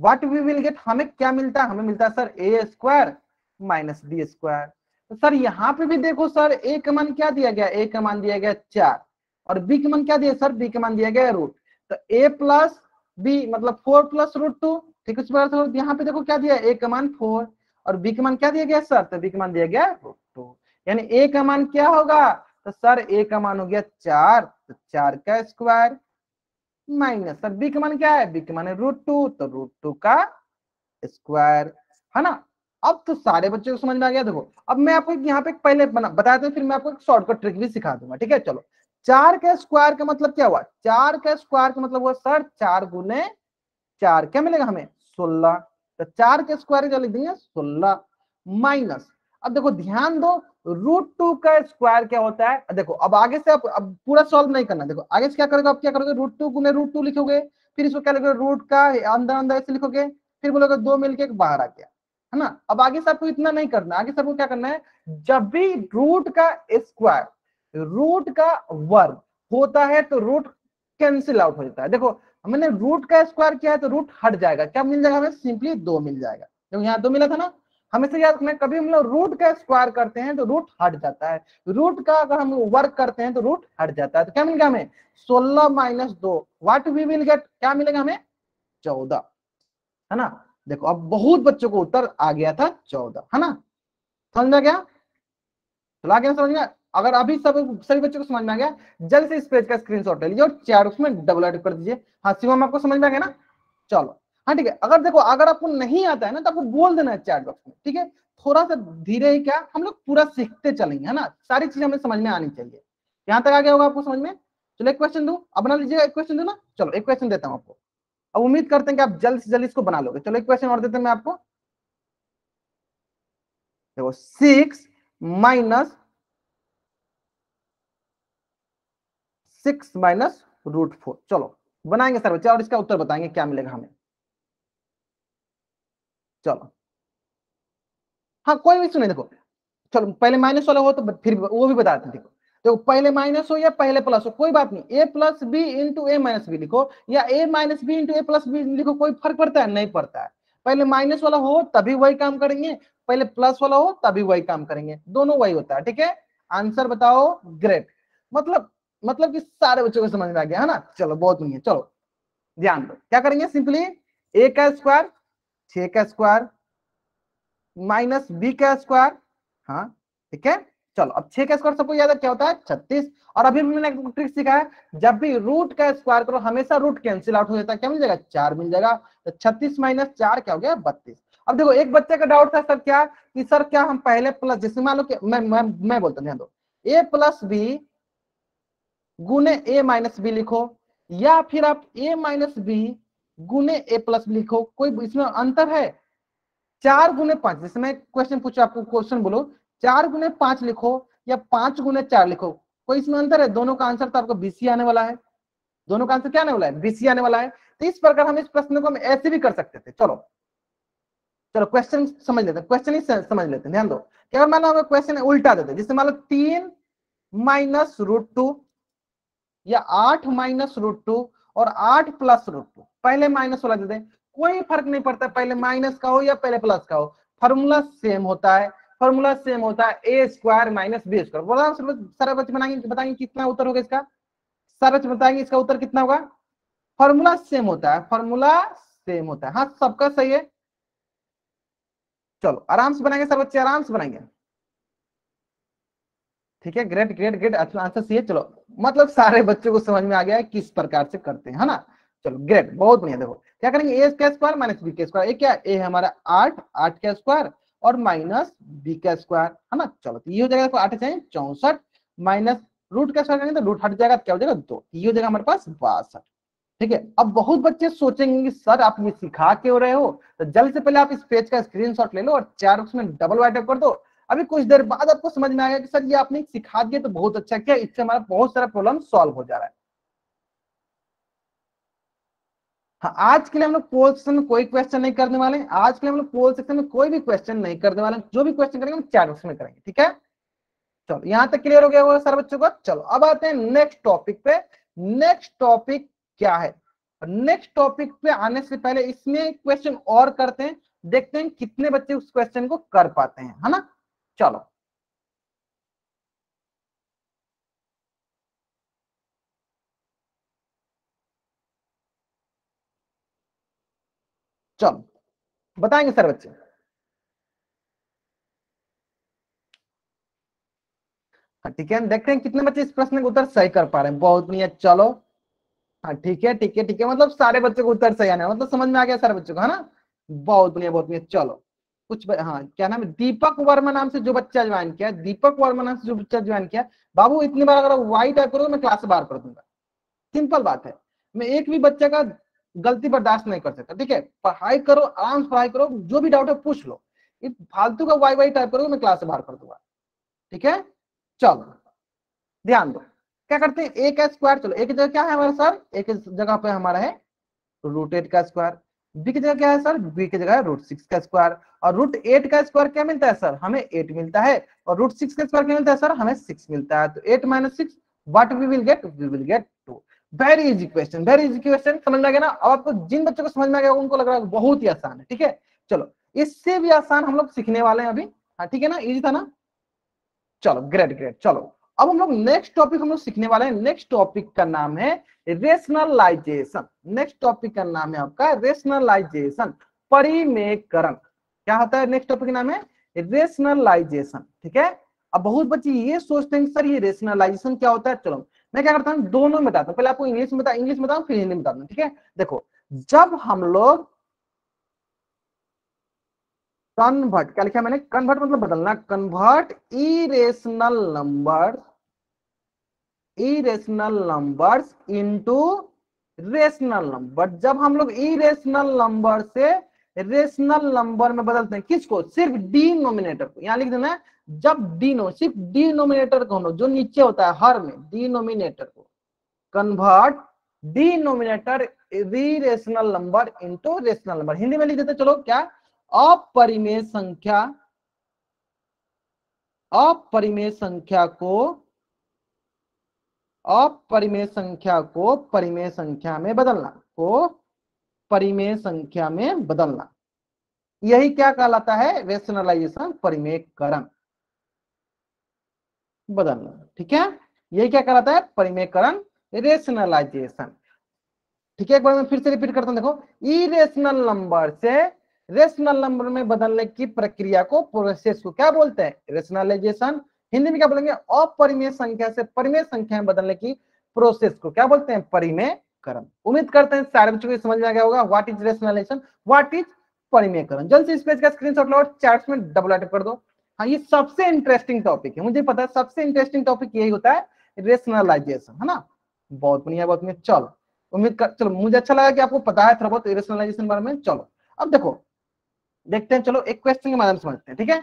what we will get हमें क्या मिलता है? हमें मिलता है sir A square minus B square तो सर यहाँ पे भी देखो सर ए का मान क्या दिया गया? ए का मान दिया गया चार. और बी का मान क्या दिया सर बी का मान दिया गया रूट तो ए प्लस बी मतलब फोर प्लस रूट टू ठीक है यहाँ पे देखो क्या दिया ए का मान फोर और बी का मान क्या दिया गया सर तो बी का मान दिया गया रूट टू यानी ए का मान क्या होगा? तो सर ए का मान हो गया चार. तो चार का स्क्वायर माइनस सर बी का मान क्या है? बी का मान है रूट टू तो रूट टू का स्क्वायर है ना? अब तो सारे बच्चों को समझ में आ गया, देखो, अब मैं आपको यहाँ पे पहले बताया था, फिर मैं आपको एक शॉर्टकट ट्रिक भी सिखा दूँगा, ठीक है? चलो, चार का स्क्वायर का मतलब क्या हुआ? चार का स्क्वायर का मतलब हुआ सर चार गुने चार, क्या मिलेगा हमें? सोलह तो चार के स्क्वायर क्या लिख देंगे सोलह माइनस। अब देखो, ध्यान दो रूट टू का स्क्वायर क्या होता है? देखो, अब आगे से आप, अब पूरा सॉल्व नहीं करना। देखो, आगे से क्या करोगे आप? क्या करोगे? रूट टू गुने रूट टू लिखोगे। फिर इसको क्या लिखोगे? रूट का अंदर अंदर ऐसे लिखोगे। फिर बोलोगे दो मिलके बाहर आ गया। है ना? अब आगे से आपको इतना नहीं करना। आगे से आपको क्या करना है? जब भी रूट का स्क्वायर, रूट का वर्ग होता है तो रूट कैंसिल आउट हो जाता है। देखो हमने रूट का स्क्वायर किया है तो रूट हट जाएगा। क्या मिल जाएगा हमें? सिंपली दो मिल जाएगा। क्योंकि यहाँ दो मिला था ना हमेशा याद रखना कभी हम लोग रूट का स्क्वायर करते हैं तो रूट हट जाता है। रूट का अगर हम वर्क करते हैं तो रूट हट जाता है। तो क्या मिलेगा हमें? सोलह माइनस दो वाट वी विल गेट क्या मिलेगा हमें? चौदह। है ना? देखो, अब बहुत बच्चों को उत्तर आ गया था चौदह। है ना? समझ में गया? चला गया समझ में अगर अभी सब, सभी बच्चों को समझ में आ गया, जल्द से इस पेज का स्क्रीनशॉट ले लीजिए और चार उसमें डबल एड कर दीजिए। हाँ शिवम आपको समझ में आ गया ना? चलो। हाँ ठीक है, अगर देखो, अगर आपको नहीं आता है ना तो आपको बोल देना है चैट बॉक्स में, ठीक है? थोड़ा सा धीरे ही क्या, हम लोग पूरा सीखते चलेंगे, है ना? सारी चीज़ें हमें समझ में आनी चाहिए। यहाँ तक आ गया होगा आपको समझ में? चलो, एक क्वेश्चन दू? अब बना लीजिएगा, एक क्वेश्चन दू ना? चलो, एक क्वेश्चन देता हूँ आपको। अब उम्मीद करते हैं कि आप जल्द से जल्द इसको बना लोगे। चलो, एक क्वेश्चन और देते हैं मैं आपको। देखो six minus six minus root four चलो, बनाएँगे सर बच्चे और इसका उत्तर बताएँगे क्या मिलेगा हमें। चलो। हाँ कोई भी सुने देखो। चलो, पहले माइनस वाला हो तो फिर वो भी बताते देखो। देखो, पहले माइनस हो या पहले प्लस हो, कोई बात नहीं। A plus B into A minus B लिखो, या A minus B into A plus B लिखो, कोई फ़र्क पड़ता है? नहीं पड़ता है। पहले माइनस वाला हो, तभी वही काम करेंगे। पहले प्लस वाला हो, तभी वही काम करेंगे। दोनों वही होता है, ठीक है? आंसर बताओ ग्रेट मतलब मतलब कि सारे बच्चों को समझ में आ गया, है ना? चलो, बहुत नहीं है चलो। ध्यान दो। क्या करेंगे? सिंपली ए का स्क्वायर छ का स्क्वायर माइनस बी का स्क्वायर हाँ ठीक है? चलो, अब छह का स्क्वायर सबको याद है, क्या होता है? छत्तीस। और अभी मैंने ट्रिक सीखा है जब भी रूट का स्क्वायर करो, हमेशा रूट कैंसिल आउट हो जाता है, क्या मिल जाएगा? चार मिल जाएगा। तो छत्तीस माइनस चार क्या हो गया? बत्तीस। अब देखो, एक बच्चे का डाउट था, सर, क्या? कि सर, क्या हम पहले प्लस जैसे मान लो कि मैं मैं मैं बोलता ध्यान दो। ए प्लस बी गुने ए माइनस बी लिखो, या फिर आप ए माइनस बी गुने ए प्लस लिखो, कोई इसमें अंतर है? चार गुने पाँच, जैसे मैं क्वेश्चन पूछा आपको क्वेश्चन बोलो। चार गुने पाँच लिखो या पाँच गुने चार लिखो, कोई इसमें अंतर है? दोनों का आंसर तो आपको बीसी आने वाला है। दोनों का आंसर क्या आने वाला है? बीसी आने वाला है। तो इस प्रकार हम इस प्रश्न को हम ऐसे भी कर सकते थे। चलो। चलो क्वेश्चन समझ लेते हैं। क्वेश्चन ही समझ लेते हैं। ध्यान दो। क्या मान लो क्वेश्चन उल्टा देते जैसे मान लो तीन माइनस रूट टू या आठ माइनस रूट टू और आठ प्लस रूट टू पहले माइनस वाला देते कोई फ़र्क नहीं पड़ता, पहले माइनस का हो या पहले प्लस का हो। फॉर्मूला सेम होता है, फॉर्मूला सेम होता है A square minus B square बोला सारे बच्चे बनाएँगे, बताएँगे कितना उत्तर होगा इसका? सारे बच्चे बताएँगे, इसका उत्तर कितना होगा? फॉर्मूला सेम होता है, फॉर्मूला सेम होता है। हाँ सबका सही है। चलो, आराम से बनाएँगे, सब बच्चे आराम से बनाएँगे। ठीक है ग्रेट ग्रेट ग्रेट अच्छा आंसर सी है। चलो मतलब सारे बच्चों को समझ में आ गया है किस प्रकार से करते हैं, है ना? चलो ग्रेट बहुत बढ़िया, देखो, क्या करेंगे? ए के स्क्वायर माइनस बी के स्क्वायर क्या? ए हमारा आठ आठ का स्क्वायर और माइनस बी का स्क्वायर है ना? चलो तो ये हो जाएगा आठ चाहिए चौसठ माइनस रूट का स्क्वायर करेंगे तो रूट हट जाएगा क्या हो जाएगा? दो ये हो जाएगा हमारे पास बासठ, ठीक है? अब बहुत बच्चे सोचेंगे कि, सर, आप ये सिखा क्यों रहे हो? तो जल्द से पहले आप इस पेज का स्क्रीनशॉट ले लो और चार उसमें डबल वाइट कर दो। अभी कुछ देर बाद आपको समझ में आएगा कि, सर, ये आपने सिखा दिया तो बहुत अच्छा किया, इससे हमारा बहुत सारा प्रॉब्लम सॉल्व हो जा रहा है। हाँ आज के लिए हम लोग पोल सेक्शन में कोई क्वेश्चन नहीं करने वाले आज के लिए हम लोग पोल सेक्शन में कोई भी क्वेश्चन नहीं करने वाले जो भी क्वेश्चन करेंगे, हम चार बॉक्स में करेंगे, ठीक है? चलो, यहाँ तक क्लियर हो गया होगा सारे बच्चों को। चलो, अब आते हैं नेक्स्ट टॉपिक पे। नेक्स्ट टॉपिक क्या है? नेक्स्ट टॉपिक पे आने से पहले इसमें क्वेश्चन और करते हैं। देखते हैं कितने बच्चे उस क्वेश्चन को कर पाते हैं, है ना? चलो चलो, बताएँगे सर बच्चे। हाँ ठीक है देखते हैं कितने बच्चे इस प्रश्न का उत्तर सही कर पा रहे हैं। बहुत बढ़िया, चलो। हाँ ठीक है ठीक है ठीक है मतलब सारे बच्चों को उत्तर सही आना मतलब समझ में आ गया सारे बच्चों को, है ना? बहुत बढ़िया बहुत बढ़िया, चलो। कुछ हाँ क्या नाम है? दीपक वर्मा नाम से जो बच्चा ज्वाइन किया, दीपक वर्मा नाम से जो बच्चा ज्वाइन किया, बाबू, इतनी बार अगर वाई टाइप करो मैं क्लास से बाहर कर दूँगा। सिंपल बात है, मैं एक भी बच्चे का गलती बर्दाश्त नहीं कर सकता। ठीक है पढ़ाई करो, आराम से पढ़ाई करो, जो भी डाउट है पूछ लो। फालतू का वाई वाई टाइप करो मैं क्लास से बाहर कर दूँगा। ठीक है? चलो, ध्यान दो। क्या करते हैं? एक स्क्वायर चलो, एक जगह क्या है हमारा सर एक जगह पे हमारा है रूट एट का स्क्वायर बी की जगह क्या है सर बी की जगह रूट सिक्स का स्क्वायर और रूट एट का स्क्वायर क्या मिलता है सर हमें एट मिलता है। और रूट सिक्स का स्क्वायर क्या मिलता है सर हमें सिक्स मिलता है। तो eight minus six what we will get we will get two very easy question very easy question समझ में आ गया ना? अब आपको जिन बच्चों को समझ में आ गया, उनको लग रहा है बहुत ही आसान है, ठीक है? चलो, इससे भी आसान हम लोग सीखने वाले हैं अभी। हाँ ठीक है ना? इजी था ना? चलो ग्रेट ग्रेट चलो। अब हम लोग नेक्स्ट टॉपिक हम लोग सीखने वाले हैं। नेक्स्ट टॉपिक का नाम है रेशनलाइजेशन नेक्स्ट टॉपिक का नाम है आपका रेशनलाइजेशन परिमेयकरण क्या होता है नेक्स्ट टॉपिक का नाम है रेशनलाइजेशन ठीक है? अब बहुत बच्चे ये सोचते हैं सर ये रेशनलाइजेशन क्या होता है? चलो मैं क्या करता हूँ? दोनों में बताता हूँ। पहले आपको इंग्लिश में बता इंग्लिश बताऊँ, फिर हिंदी में बताता हूँ ठीक है? देखो, जब हम लोग कन्वर्ट क्या लिखा मैंने? कन्वर्ट मतलब बदलना। Convert irrational number irrational numbers into rational number जब हम लोग इरेशनल नंबर से रेशनल नंबर में बदलते हैं, किसको? सिर्फ़ डिनोमिनेटर को। यहाँ लिख देना जब डीनो, सिर्फ़ डिनोमिनेटर को जो नीचे होता है हर में, डिनोमिनेटर को convert denominator rational number into rational number Hindi में लिख देते चलो, क्या? अपरिमेय संख्या अपरिमेय संख्या को, अपरिमेय संख्या को परिमेय संख्या में बदलना, को परिमेय संख्या में बदलना। यही क्या कहलाता है? रेशनलाइजेशन परिमेयकरण। बदलना। ठीक है? यही क्या कहलाता है? परिमेयकरण रेशनलाइजेशन ठीक है? एक बार मैं फिर से रिपीट करता हूँ, देखो। इरेशनल नंबर से रेशनल नंबर में बदलने की प्रक्रिया को प्रोसेस को क्या बोलते हैं? रेशनलाइजेशन हिंदी में क्या बोलेंगे? अपरिमेय संख्या से परिमेय संख्या में बदलने की प्रोसेस को क्या बोलते हैं? परिमेयकरण उम्मीद करते हैं सारे बच्चों को समझ में आ गया होगा। What is rationalization what is परिमेयकरण जल्द से इस पेज का स्क्रीनशॉट लो और चैट्स में डबल टाइप कर दो। हाँ ये सबसे इंटरेस्टिंग टॉपिक है। मुझे पता है सबसे इंटरेस्टिंग टॉपिक यही होता है रेशनलाइजेशन है ना? बहुत बढ़िया बहुत बढ़िया। चलो, उम्मीद कर, चलो, मुझे अच्छा लगा कि आपको पता है थोड़ा बहुत इरेशनलाइजेशन बारे में। चलो, अब देखो, देखते हैं, चलो, एक क्वेश्चन के माध्यम समझते हैं, ठीक है?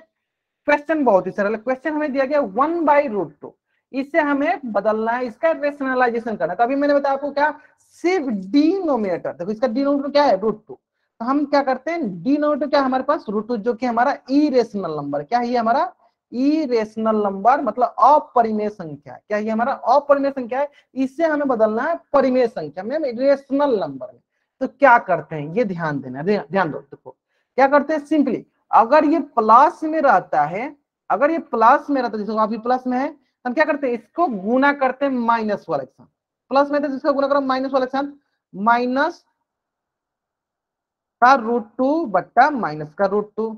क्वेश्चन बहुत ही सरल क्वेश्चन हमें दिया गया वन बाई रूट टू इसे हमें बदलना है, इसका रेशनलाइजेशन करना है। तो अभी मैंने बताया आपको क्या? सिर्फ़ डिनोमिनेटर देखो, इसका डिनोमिनेटर क्या है? रूट टू तो हम क्या करते हैं? डी नोट क्या हमारे पास? रूट टू जो कि हमारा इरेशनल नंबर क्या है हमारा? इरेशनल नंबर मतलब अपरिमेय संख्या, क्या ये हमारा? अपरिमेय संख्या है। इसे हमें बदलना है परिमेय संख्या में रेशनल नंबर में। तो क्या करते हैं? ये ध्यान देना ध्यान दो, देखो। क्या करते हैं? सिंपली अगर ये प्लस में रहता है, अगर ये प्लस में रहता है, जैसे अभी प्लस में है तो हम क्या करते हैं? इसको गुना करते हैं माइनस वाले साथ प्लस में तो जिसका गुना करो माइनस वाले साथ माइनस का रूट टू बट्टा माइनस का रूट टू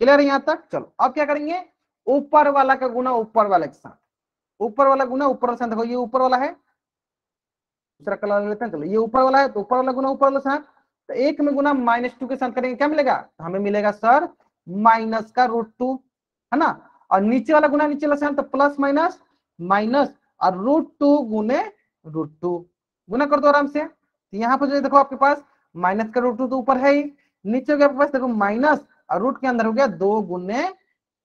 क्लियर है यहाँ तक? चलो, अब क्या करेंगे? ऊपर वाला का गुना ऊपर वाले के साथ। ऊपर वाला गुना ऊपर वाले साथ, देखो ये ऊपर वाला है। दूसरा कलर लेते हैं, चलो, ये ऊपर वाला है तो ऊपर वाला गुना ऊपर वाला साथ। तो एक में गुना माइनस टू के साथ करेंगे, क्या मिलेगा? तो हमें मिलेगा सर माइनस का रूट टू है ना? और नीचे वाला गुना नीचे वाला साथ तो प्लस माइनस माइनस और रूट टू गुने रूट टू गुना कर दो आराम से। तो यहाँ पर जो देखो आपके पास माइनस का रूट टू तो ऊपर है ही। नीचे हो गया आपके पास, देखो, माइनस, और रूट के अंदर हो गया दो गुने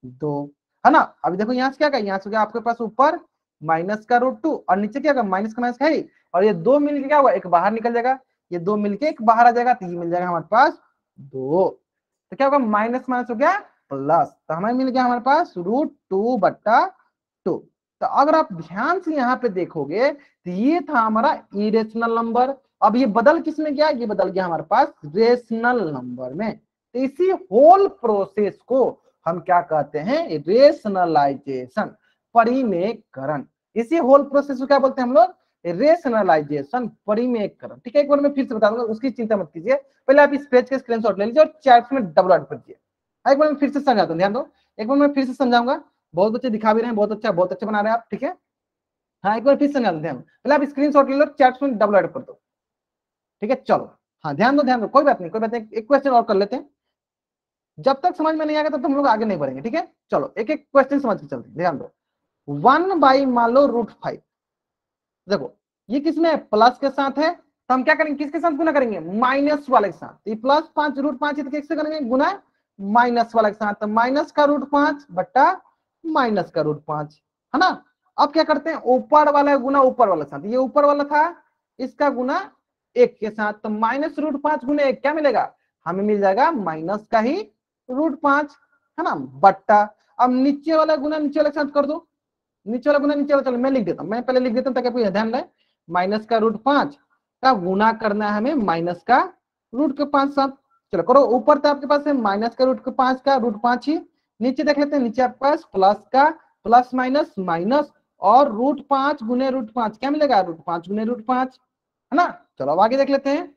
दो, है ना? अभी देखो, यहाँ से क्या यहाँ से हो गया आपके पास ऊपर माइनस का रूट टू और नीचे क्या माइनस का माइनस है ही। और ये दो मिलके क्या हुआ एक बाहर निकल जाएगा। ये दो मिलके एक बाहर आ जाएगा तो ये मिल जाएगा हमारे पास दो। तो क्या होगा? माइनस माइनस हो गया प्लस तो हमें मिल गया हमारे पास रूट टू बट्टा टू तो अगर आप ध्यान से यहाँ पे देखोगे तो ये था हमारा इरेशनल नंबर अब ये बदल किसमें गया? ये बदल गया हमारे पास रेशनल नंबर में। तो इसी होल प्रोसेस को हम क्या कहते हैं? रेशनलाइजेशन परिमेयकरण। इसी होल प्रोसेस को क्या बोलते हैं हम लोग? रेशनलाइजेशन परिमेयकरण। ठीक है, एक बार मैं फिर से बता दूँगा, उसकी चिंता मत कीजिए। पहले आप इस पेज के स्क्रीनशॉट ले लीजिए और चैट में डबल एड कीजिए एक बार मैं फिर से समझाता हूँ, ध्यान दो। एक बार मैं फिर से समझाऊँगा। बहुत बच्चे दिखा भी रहे हैं, बहुत अच्छा बहुत अच्छा बना रहे हैं आप, ठीक है? हाँ एक बार फिर समझा ध्यान पहले आप स्क्रीन शॉट ले लो चैट में डबल एड कर दो। ठीक है, चलो। हाँ ध्यान दो ध्यान दो, कोई बात नहीं, कोई बात नहीं, एक क्वेश्चन और कर लेते हैं। जब तक समझ में नहीं आएगा, तब तक हम लोग आगे नहीं बढ़ेंगे, ठीक है? चलो एक एक क्वेश्चन समझ के चलते ध्यान दो। वन बाई मान लो रूट फाइव देखो, ये किसमें प्लस के साथ है तो हम क्या करेंगे? किसके साथ गुना करेंगे? माइनस वाले के साथ। ये प्लस पाँच रूट पाँच तो किससे करेंगे? गुना माइनस वाले के साथ तो माइनस का रूट पाँच बट्टा माइनस का रूट पाँच, है ना? अब क्या करते हैं? ऊपर वाला गुना ऊपर वाला साथ। ये ऊपर वाला था, इसका गुना एक के साथ तो माइनस रूट पाँच गुने एक, क्या मिलेगा? हमें मिल जाएगा माइनस का ही रूट पाँच, है ना? बट्टा। अब नीचे वाला गुना नीचे वाले साथ कर दो। नीचे वाला गुना नीचे वाला, चलो मैं लिख देता हूँ। मैं पहले लिख देता हूँ ताकि ध्यान रहे। माइनस का रूट पाँच का गुना करना है हमें माइनस का रूट के पाँच साथ। चलो करो, ऊपर तो आपके पास है माइनस का रूट के पाँच का रूट पाँच ही। नीचे देख लेते हैं, नीचे आपके पास प्लस का, प्लस माइनस माइनस और रूट पाँच गुने रूट पाँच, क्या मिलेगा? रूट पाँच गुने रूट पाँच, है ना? चलो अब आगे देख लेते हैं।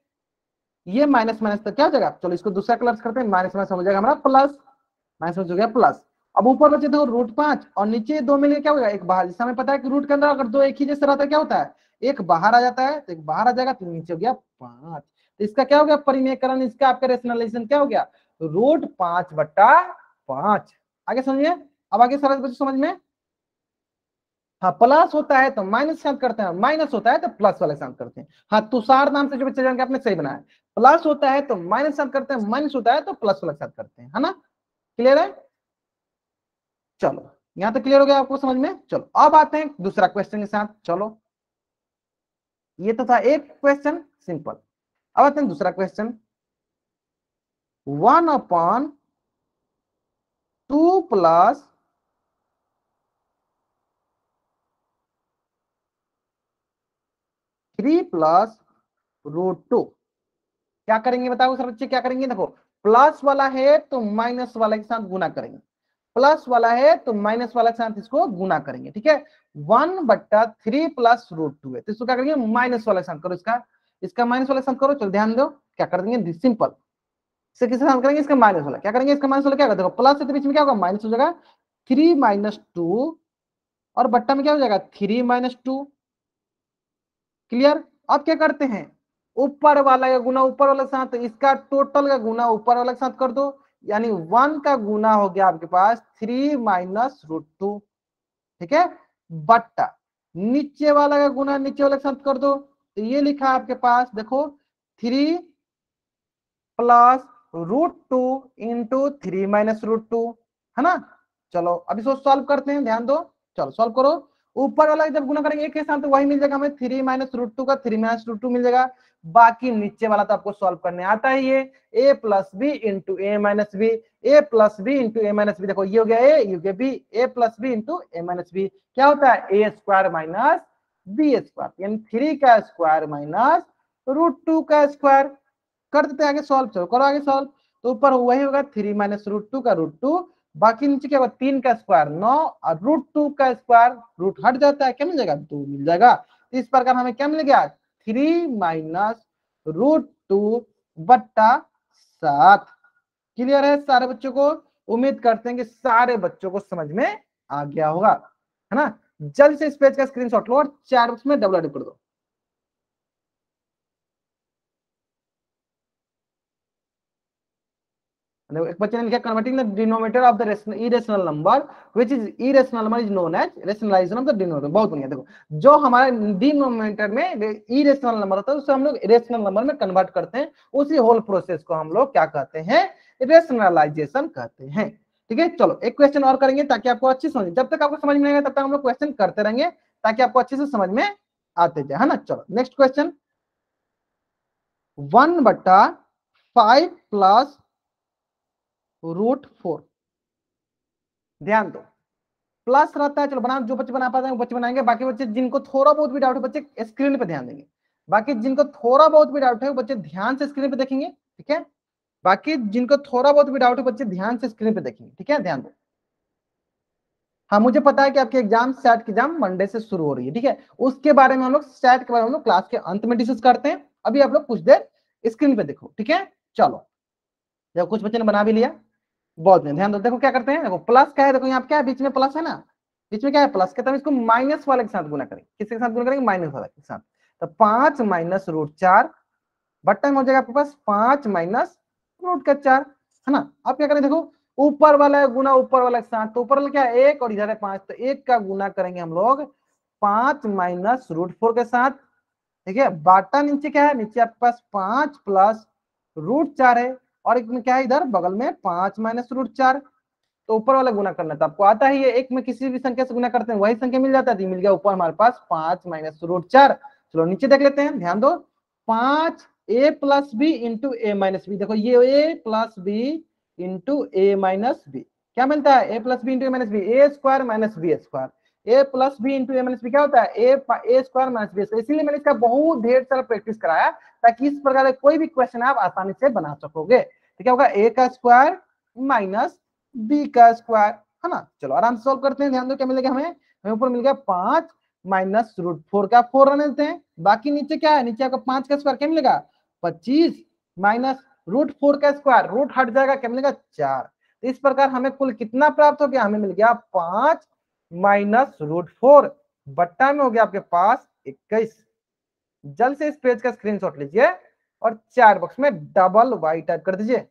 ये माइनस माइनस तो क्या हो जाएगा? चलो इसको दूसरा क्लास करते हैं माइनस माइनस हो जाएगा हमारा प्लस माइनस हो गया प्लस अब ऊपर बचे देखो रूट पाँच और नीचे दो मिलकर क्या होगा एक बाहर। जैसे हमें पता है कि रूट के अंदर अगर दो एक ही जैसे रहता है, क्या होता है? एक बाहर आ जाता है तो एक बाहर आ जाएगा तो नीचे हो गया पाँच। तो इसका क्या हो गया? परिमेयकरण, इसका आपका रेशनलाइजेशन क्या हो गया? रूट पाँच बट्टा पाँच। आगे समझिए? अब आगे सारा समझ में? हाँ प्लस होता है तो माइनस के साथ करते हैं माइनस होता है तो प्लस वाले साथ करते हैं। हाँ तुषार नाम से जो बच्चे जान के आपने सही बनाया। प्लस होता है तो माइनस साथ करते हैं माइनस होता है तो प्लस वाले साथ करते हैं, है ना? क्लियर है? चलो, यहाँ तो क्लियर हो गया आपको समझ में? चलो, अब आते हैं दूसरा क्वेश्चन के साथ, चलो। ये तो था एक क्वेश्चन सिंपल अब आते हैं दूसरा question one upon two plus three plus root two. क्या करेंगे बताओ सर बच्चे, क्या करेंगे? देखो, प्लस वाला है तो माइनस वाला के साथ गुना करेंगे। प्लस वाला है तो माइनस वाला के साथ इसको गुना करेंगे, ठीक है? वन बट्टा थ्री प्लस रूट टू है। तो इसको क्या करेंगे? माइनस वाला के साथ करो इसका। इसका माइनस वाला के साथ करो, चलो ध्यान दो। क्या कर देंगे? सिंपल इसे किसके साथ करेंगे? इसका माइनस वाला। क्या करेंगे? इसका माइनस वाला क्या कर देखो, प्लस के बीच में क्या होगा? माइनस हो जाएगा। थ्री माइनस टू और बट्टा में क्या हो जाएगा? Three minus two. क्लियर अब क्या करते हैं? ऊपर वाला का गुना ऊपर वाले साथ, इसका टोटल का गुना ऊपर वाले के साथ कर दो। यानी वन का गुना हो गया आपके पास थ्री माइनस रूट टू ठीक है? बट्टा। नीचे वाला का गुना नीचे वाले के साथ कर दो। तो ये लिखा आपके पास, देखो three plus root two into three minus root two है ना? चलो, अभी सॉल्व करते हैं, ध्यान दो। चलो सॉल्व करो। ऊपर वाला जब गुना करेंगे, एक के साथ तो वही मिल जाएगा हमें थ्री माइनस रूट टू का थ्री माइनस रूट टू मिल जाएगा। बाकी नीचे वाला तो आपको सॉल्व करने आता है ये। A plus B into A minus B A plus B into A minus B देखो, ये हो गया ए ये गया B A plus B into A minus B क्या होता है? A square minus B square यानी थ्री का स्क्वायर माइनस रूट टू का स्क्वायर कर देते हैं आगे सॉल्व करो आगे सॉल्व तो ऊपर वही होगा थ्री माइनस रूट टू का रूट टू बाकी नीचे क्या होगा तीन का स्क्वायर नौ और रूट टू का स्क्वायर रूट हट जाता है। क्या मिल जाएगा? दो मिल जाएगा। इस प्रकार हमें क्या मिल गया? थ्री माइनस रूट टू बट्टा सात। क्लियर है? सारे बच्चों को? उम्मीद करते हैं कि सारे बच्चों को समझ में आ गया होगा। है ना? जल्द से इस पेज का स्क्रीनशॉट लो और चार बुक्स में डबल कर दो। एक बच्चे ने लिखा converting the denominator of the irrational number which is irrational number is known as rationalization of the denominator बहुत बढ़िया, देखो, जो हमारे डिनोमिनेटर में इरेशनल नंबर होता है, उसे हम लोग रेशनल नंबर में कन्वर्ट करते हैं। उसी होल प्रोसेस को हम लोग क्या कहते हैं? रेशनलाइजेशन कहते हैं। ठीक है, चलो, एक क्वेश्चन और करेंगे ताकि आपको अच्छी समझ, जब तक आपको समझ में आएगा, तब तक हम लोग क्वेश्चन करते रहेंगे, ताकि आपको अच्छे से समझ में आते जाए, है ना? चलो नेक्स्ट क्वेश्चन वन बट्टा फाइव प्लस रूट फोर। ध्यान दो। प्लस रहता है, चलो बना, जो बच्चे बना पाते हैं बच्चे बनाएँगे। बाकी बच्चे जिनको थोड़ा बहुत भी डाउट है, बच्चे स्क्रीन पे ध्यान देंगे। बाकी जिनको थोड़ा बहुत भी डाउट है, वो बच्चे ध्यान से स्क्रीन पे देखेंगे, ठीक है? बाकी जिनको थोड़ा बहुत भी डाउट है, बच्चे ध्यान से स्क्रीन पे देखेंगे, ठीक है? ध्यान दो। हाँ मुझे पता है कि आपके एग्ज़ाम सेट की एग्ज़ाम मंडे से शुरू हो रही है, ठीक है? उसके बारे में हम लोग सेट के बारे में क्लास के अंत में डिस्कस करते हैं। अभी आप लोग कुछ देर स्क्रीन पे देखो, ठीक है? चलो। जब कुछ बच्चे ने बना भी लिया। बहुत ध्यान दो देखो क्या करते हैं, देखो प्लस क्या है, देखो यहाँ क्या है, बीच में प्लस है ना। बीच में क्या है प्लस कहते हैं इसको माइनस वाले के साथ गुना करेंगे। किसके साथ गुना करेंगे? माइनस वाले के साथ। तो पाँच माइनस रूट चार बट्टा में हो जाएगा आपके पास पाँच माइनस रूट का चार, है ना? अब क्या करें, देखो, ऊपर वाला गुना ऊपर वाला के साथ तो ऊपर वाला क्या है, एक और इधर है पाँच तो एक का गुना करेंगे हम लोग पाँच माइनस रूट फोर के साथ। ठीक है? बाटा नीचे क्या है, नीचे आपके पास पाँच प्लस रूट चार है। और एक में क्या है इधर? बगल में पाँच माइनस रूट चार। तो ऊपर वाला गुना करना था आपको आता ही है, एक में किसी भी संख्या से गुना करते हैं, वही संख्या मिल जाता है मिल गया ऊपर हमारे पास पाँच माइनस रूट चार। चलो नीचे देख लेते हैं, ध्यान दो, पाँच A plus B into A minus B. देखो ये A plus B into A minus B. क्या मिलता है? A plus B into A minus B, A square minus B square. A plus B into A minus B क्या होता है? A A square minus B इसीलिए मैंने इसका बहुत ढेर सारा प्रैक्टिस कराया, ताकि इस प्रकार का कोई भी क्वेश्चन आप आसानी से बना सकोगे। तो क्या होगा? ए का स्क्वायर माइनस बी का स्क्वायर है ना? चलो, आराम से सॉल्व करते हैं। ध्यान दो, क्या मिलेगा हमें? हमें ऊपर मिल गया पाँच माइनस रूट फोर का फोर रहने देते हैं। बाकी नीचे क्या है? नीचे आपका पाँच का स्क्वायर क्या मिलेगा? पच्चीस माइनस रूट फोर का स्क्वायर रूट हट जाएगा, क्या मिलेगा? चार। तो इस प्रकार हमें कुल कितना प्राप्त हो गया? हमें मिल गया पाँच माइनस रूट फोर बट्टा में हो गया आपके पास इक्कीस। जल्द से इस पेज का स्क्रीनशॉट लीजिए और चार बॉक्स में डबल वाई टाइप कर दीजिए।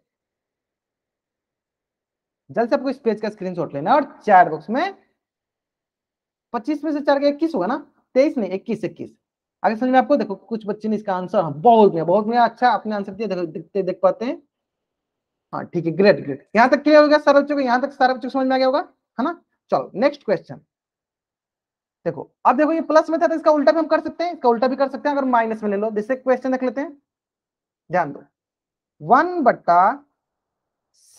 जल्द से आपको इस पेज का स्क्रीनशॉट लेना और चार बॉक्स में पच्चीस में से चार का इक्कीस होगा ना? तेईस नहीं इक्कीस इक्कीस। आगे समझ में आपको देखो कुछ बच्चे ने इसका आंसर हाँ, बहुत में बहुत में अच्छा अपने आंसर देखो देखते देख पाते हैं। हाँ ठीक है ग्रेट ग्रेट यहाँ तक क्लियर हो गया सारे बच्चों को यहाँ तक सारे बच्चों को समझ में आ गया होगा है ना? चलो नेक्स्ट क्वेश्चन देखो, अब देखो ये प्लस में था तो इसका उल्टा भी हम कर सकते हैं, इसका उल्टा भी कर सकते हैं, अगर माइनस में ले लो जैसे क्वेश्चन देख लेते हैं। ध्यान दो। वन बट्टा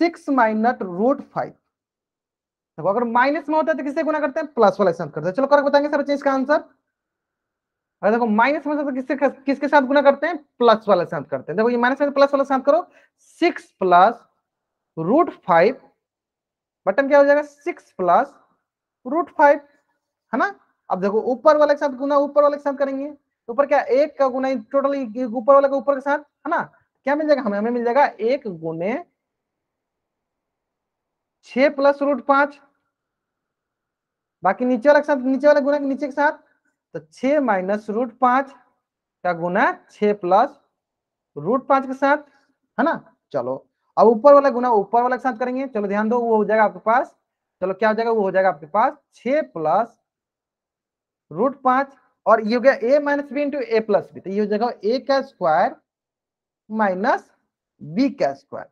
सिक्स माइनस रूट फाइव देखो, अगर माइनस में होता है तो किससे गुना करते हैं? प्लस वाले साथ करते हैं। चलो कर बताएँगे सर चीज़ का आंसर अगर देखो माइनस में तो किससे, किसके साथ गुना करते हैं? प्लस वाले साथ करते हैं। देखो, ये माइनस में प्लस वाले साथ करो। सिक्स प्लस रूट फाइव बटन क्या हो जाएगा? सिक्स प्लस रूट फाइव, है ना? अब देखो, ऊपर वाले के साथ गुना ऊपर वाले के साथ करेंगे। ऊपर क्या? एक का गुना टोटल ऊपर वाले का ऊपर के साथ, है ना? क्या मिल जाएगा? हमें हमें मिल जाएगा एक गुने छ प्लस रूट पाँच। बाकी नीचे वाले के साथ, नीचे वाले गुना के नीचे के साथ तो छ माइनस रूट पाँच का गुना छ प्लस रूट पाँच के साथ, है ना? चलो, अब ऊपर वाला गुना ऊपर वाला के साथ करेंगे। चलो, ध्यान दो, वो हो जाएगा आपके पास चलो क्या हो जाएगा? वो हो जाएगा आपके पास छ प्लस रूट पाँच और ये हो गया A minus B into A plus B तो ये हो जाएगा ए का स्क्वायर माइनस बी का स्क्वायर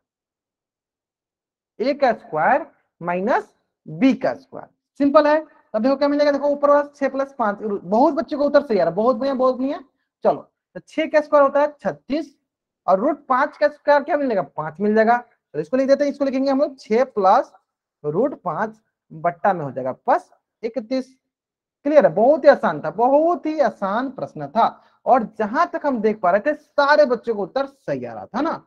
ए का स्क्वायर माइनस बी का स्क्वायर सिंपल है। अब देखो क्या मिलेगा? देखो ऊपर वाला छह प्लस पाँच, बहुत बच्चों को उत्तर सही आ रहा है। बहुत बढ़िया बहुत बढ़िया। चलो तो छह का स्क्वायर होता है छत्तीस और रूट पाँच का स्क्वायर क्या मिलेगा? पाँच मिल जाएगा। तो इसको लिख देते हैं, इसको लिखेंगे हम लोग छह प्लस रूट पाँच बट्टा में हो जाएगा। प्लस इकतीस क्लियर है? बहुत ही आसान था, बहुत ही आसान प्रश्न था। और जहाँ तक हम देख पा रहे थे, सारे बच्चों को उत्तर सही आ रहा था ना?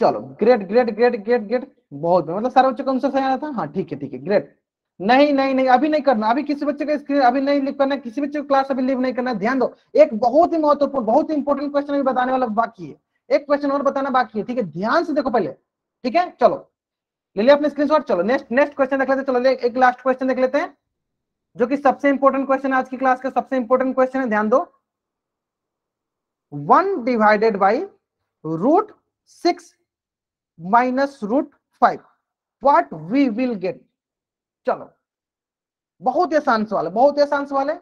चलो, great great great great great. बहुत मतलब सारे बच्चों को आंसर सही आ रहा था? हाँ ठीक है ठीक है, ग्रेट। नहीं नहीं नहीं, अभी नहीं करना। अभी किसी बच्चे का स्क्रीन अभी नहीं लिख करना किसी बच्चे को क्लास अभी लिव नहीं करना। ध्यान दो, एक बहुत ही महत्वपूर्ण, बहुत ही इंपॉर्टेंट क्वेश्चन अभी बताने वाला बाकी है। एक क्वेश्चन और बताना बाकी है, ठीक है? ध्यान से देखो पहले, ठीक है? चलो ले लिया अपने स्क्रीनशॉट चलो नेक्स्ट नेक्स्ट क्वेश्चन देख लेते चलो एक लास्ट क्वेश्चन देख लेते हैं, जो कि सबसे इंपॉर्टेंट क्वेश्चन है आज की क्लास का, सबसे इंपॉर्टेंट क्वेश्चन है, ध्यान दो। One divided by root six minus root five what we will get चलो, बहुत ही आसान सवाल है, बहुत ही आसान सवाल है।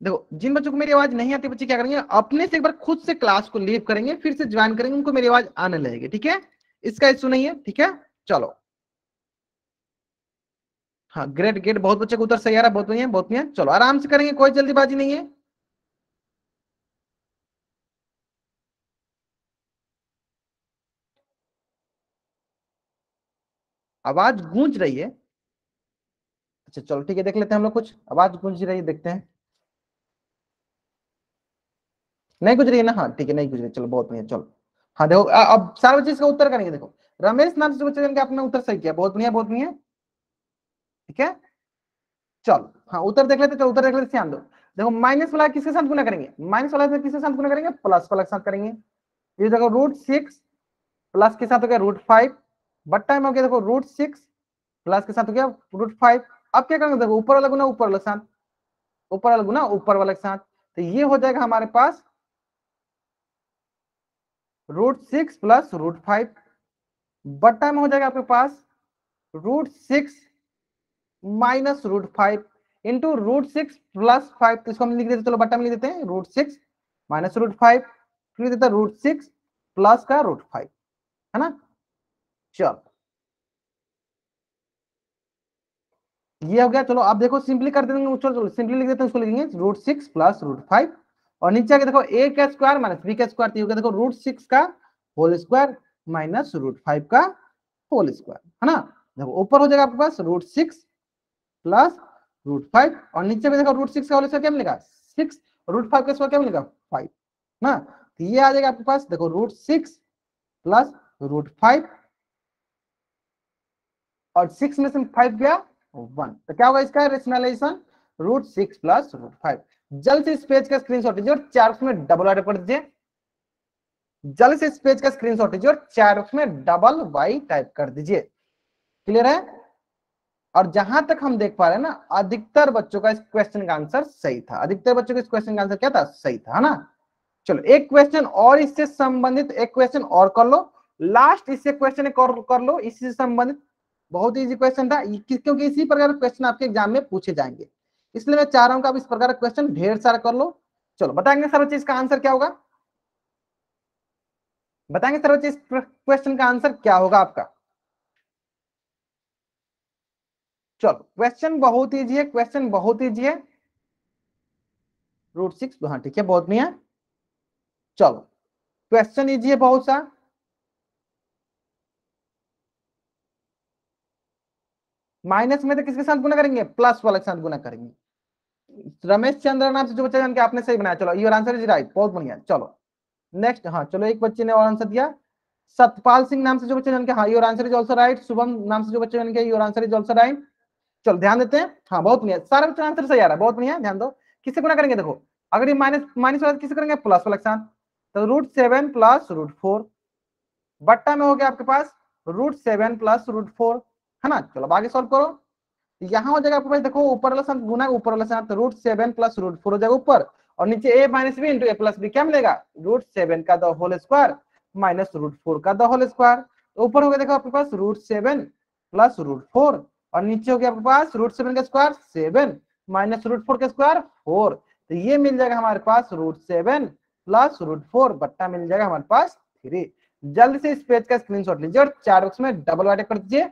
देखो, जिन बच्चों को मेरी आवाज़ नहीं आती, बच्चे क्या करेंगे? अपने से एक बार खुद से क्लास को लीव करेंगे, फिर से ज्वाइन करेंगे, उनको मेरी आवाज़ आने लगेगी, ठीक है? इसका इशू नहीं है, ठीक है? चलो। हाँ ग्रेट ग्रेट, बहुत बच्चे को उत्तर सही आ रहा बहुत बढ़िया बहुत बढ़िया। चलो, आराम से करेंगे, कोई जल्दीबाजी नहीं है। आवाज़ गूंज रही है। अच्छा चलो, ठीक है, देख लेते हैं हम लोग कुछ। आवाज़ गूंज रही है, देखते हैं। नहीं गुजरी है ना? हाँ ठीक है, नहीं गुजरी चलो, बहुत बढ़िया, चलो। हाँ देखो अब सारे बच्चे इसका उत्तर करेंगे, देखो। रमेश नाम से बच्चे आपने उत्तर सही किया। बहुत बढ़िया बहुत बढ़िया। ठीक है? चलो हाँ उत्तर देख लेते, चलो, उत्तर देख लेते, ध्यान दो। देखो माइनस वाला किसके साथ गुना करेंगे? माइनस वाला किसके साथ गुना करेंगे? प्लस वाला के साथ करेंगे। ये देखो रूट सिक्स प्लस के साथ हो गया रूट फाइव बट टाइम हो गया, देखो रूट सिक्स प्लस के साथ हो गया रूट फाइव अब क्या करेंगे? देखो, ऊपर वाला गुना ऊपर वाला साथ। ऊपर वाला गुना ऊपर वाला के साथ। तो ये हो जाएगा हमारे पास root six plus root five बट्टा में हो जाएगा आपके पास root six minus root five into root six plus five तो इसको हम लिख देते चलो बट्टा में लिख देते हैं root six minus root five फिर लिख देता रूट सिक्स प्लस का रूट फाइव है ना? चलो। ये हो गया, चलो आप देखो सिंपली कर देंगे चलो चलो सिंपली लिख देते हैं, उसको लिखेंगे root six plus root five और नीचे आके देखो ए का स्क्वायर माइनस बी का स्क्वायर तो देखो रूट सिक्स का whole square minus root five का होल स्क्वायर है ना? देखो ऊपर हो जाएगा आपके पास root six plus root five और नीचे में देखो रूट सिक्स का होल स्क्वायर क्या मिलेगा? सिक्स रूट फाइव का स्क्वायर क्या मिलेगा? फाइव ना? तो ये आ जाएगा आपके पास, देखो root six plus root five और सिक्स में से फाइव गया वन तो क्या होगा इसका rationalization root six plus root five जल्द से इस पेज का स्क्रीनशॉट लीजिए और चार में डबल वाई कर दीजिए। जल्द से इस पेज का स्क्रीनशॉट लीजिए और चार में डबल वाई टाइप कर दीजिए। क्लियर है? और जहाँ तक हम देख पा रहे हैं ना, अधिकतर बच्चों का इस क्वेश्चन का आंसर सही था। अधिकतर बच्चों का इस क्वेश्चन का आंसर क्या था? सही था ना? चलो, एक क्वेश्चन और इससे संबंधित, एक क्वेश्चन और कर लो। लास्ट इससे क्वेश्चन एक और कर लो। इससे संबंधित, बहुत इजी क्वेश्चन था। क्योंकि इसी प्रकार क्वेश्चन आपके एग्ज़ाम में पूछे जाएँगे। इसलिए मैं चाह रहा हूँ कि आप इस प्रकार का क्वेश्चन ढेर सारा कर लो। चलो, बताएँगे सर बच्चे इसका आंसर क्या होगा? बताएँगे सर बच्चे इस क्वेश्चन का आंसर क्या होगा आपका? चलो क्वेश्चन बहुत ईजी है क्वेश्चन बहुत ईजी है। रूट सिक्स हाँ ठीक है, बहुत है चलो क्वेश्चन ईजी है बहुत सा। माइनस में तो किसके साथ गुना करेंगे? प्लस वाले के साथ गुना करेंगे। रमेश चंद्र नाम से जो बच्चा जान के आपने सही बनाया। चलो योर आंसर इज़ राइट बहुत बढ़िया। चलो नेक्स्ट हाँ चलो, एक बच्चे ने और आंसर दिया। सतपाल सिंह नाम से जो बच्चे जान के हाँ your answer is also right Shubham नाम से जो बच्चे जान के your answer is also right चलो, ध्यान देते हैं। हाँ बहुत बढ़िया। सारे बच्चों आंसर सही आ रहा है, बहुत बढ़िया, ध्यान दो। किससे गुना करेंगे? देखो, अगर ये माइनस माइनस वाला किससे करेंगे? प्लस वाला साथ। तो root seven plus root four बट्टा में हो गया आपके पास root seven plus root four है ना? चलो आगे सॉल्व करो। यहाँ हो जाएगा आपके पास, देखो, ऊपर वाला गुना ऊपर वाला root seven plus root four हो जाएगा ऊपर। और नीचे A minus B into A plus B क्या मिलेगा? रूट सेवन का the whole square minus root four का द होल स्क्वायर ऊपर हो गया, देखो, आपके पास root seven plus root four और नीचे हो गया आपके पास रूट सेवन का square seven minus root four का स्क्वायर फोर तो ये मिल जाएगा हमारे पास root seven plus root four बट्टा मिल जाएगा हमारे पास थ्री जल्द से इस पेज का स्क्रीनशॉट लीजिए और चार बॉक्स में डबल वाइट कर दीजिए।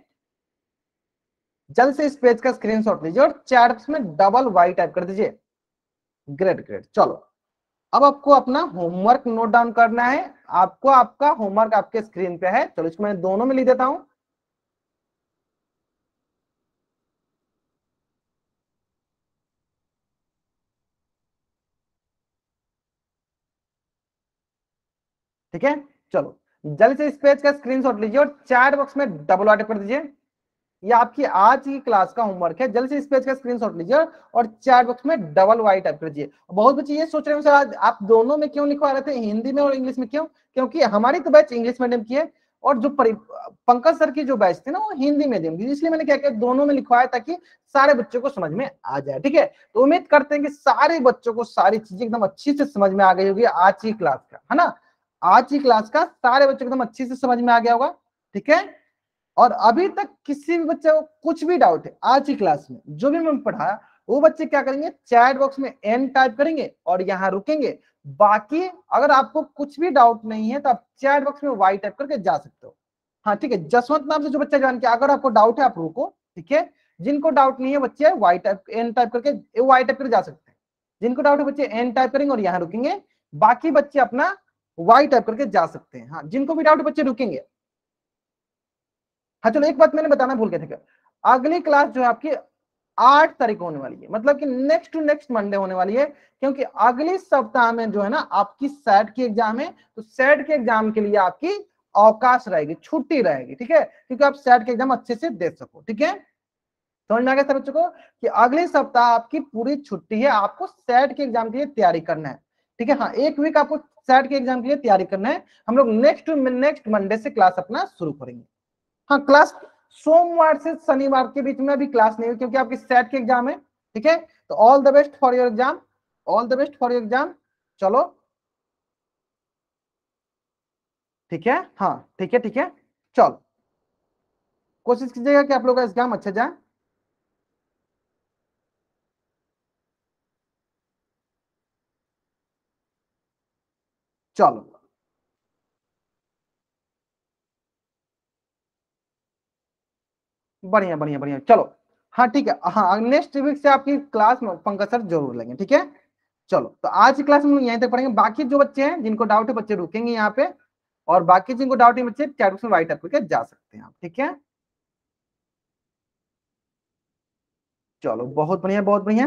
जल्द से इस पेज का स्क्रीनशॉट लीजिए और बॉक्स में डबल वाई टाइप कर दीजिए। ग्रेट ग्रेट चलो। अब आपको अपना होमवर्क नोट डाउन करना है। आपको आपका होमवर्क आपके स्क्रीन पे है। चलो, इसको मैं दोनों में लिख देता हूँ। ठीक है? चलो। जल्द से इस पेज का स्क्रीनशॉट लीजिए और चैट बॉक्स में डबल वाइट कर दीजिए। ये आपकी आज की क्लास का होमवर्क है। जल्द से इस पेज का स्क्रीनशॉट लीजिए और चैट बॉक्स में डबल वाई टाइप कर दीजिए। बहुत बच्चे ये सोच रहे हैं आज आप दोनों में क्यों लिखवा रहे थे? हिंदी में और इंग्लिश में क्यों? क्योंकि हमारी तो बैच इंग्लिश मीडियम की है और जो पंकज सर की जो बैच थी ना, वो हिंदी मीडियम की इसलिए मैंने क्या किया, दोनों में लिखवाया ताकि सारे बच्चों को समझ में आ जाए, ठीक है? तो उम्मीद करते हैं कि सारे बच्चों को सारी चीज़ें एकदम अच्छी से समझ में आ गई होगी आज की क्लास का, है ना? आज की क्लास का सारे बच्चों को एकदम अच्छी से समझ में आ गया होगा, ठीक है? और अभी तक किसी भी बच्चे को कुछ भी डाउट है, आज की क्लास में, जो भी मैंने पढ़ाया वो बच्चे क्या करेंगे? चैट बॉक्स में एन टाइप करेंगे और यहाँ रुकेंगे। बाकी अगर आपको कुछ भी डाउट नहीं है तो आप चैट बॉक्स में वाई टाइप करके जा सकते हो। हाँ ठीक है, जसवंत नाम से जो बच्चा जान के अगर आपको डाउट है, आप रुको, ठीक है? जिनको डाउट नहीं है, बच्चे वाई टाइप एन टाइप करके वाई टाइप करके जा सकते हैं। जिनको डाउट है, बच्चे एन टाइप करेंगे और यहाँ रुकेंगे। बाकी बच्चे अपना वाई टाइप करके जा सकते हैं। हाँ जिनको भी डाउट है, बच्चे रुकेंगे। हाँ चलो एक बात मैंने बताना भूल गया था अगली क्लास जो है आपकी आठ तारीख होने वाली है। मतलब कि नेक्स्ट टू नेक्स्ट मंडे होने वाली है, क्योंकि अगले सप्ताह में जो है ना, आपकी सेट की एग्ज़ाम है तो सेट के एग्ज़ाम के लिए आपकी अवकाश रहेगी, छुट्टी रहेगी, ठीक है? क्योंकि आप सेट के एग्ज़ाम अच्छे से दे सको, ठीक है? समझ गया बच्चों को? कि अगले सप्ताह आपकी पूरी छुट्टी है, आपको सेट के एग्ज़ाम के लिए तैयारी करना है, ठीक है? हाँ एक वीक आपको सेट के एग्ज़ाम के लिए तैयारी करना है। हम लोग नेक्स्ट नेक्स्ट मंडे से क्लास अपना शुरू करेंगे। हाँ क्लास सोमवार से शनिवार के बीच में अभी क्लास नहीं हुई क्योंकि आपकी सेट के एग्ज़ाम है, ठीक है? तो all the best for your exam all the best for your exam चलो। ठीक है? हाँ ठीक है ठीक है। चलो। कोशिश कीजिएगा कि आप लोग का एग्ज़ाम अच्छा जाए। चलो। बढ़िया बढ़िया बढ़िया। चलो। हाँ ठीक है। हाँ नेक्स्ट वीक से आपकी क्लास में पंकज सर ज़रूर लेंगे ठीक है? चलो तो आज की क्लास में यहीं तक पढ़ेंगे। बाकी जो बच्चे हैं, जिनको डाउट है, बच्चे रुकेंगे यहाँ पे। और बाकी जिनको डाउट है, बच्चे चैट में राइट अप करके जा सकते हैं आप, ठीक है? चलो, बहुत बढ़िया बहुत बढ़िया।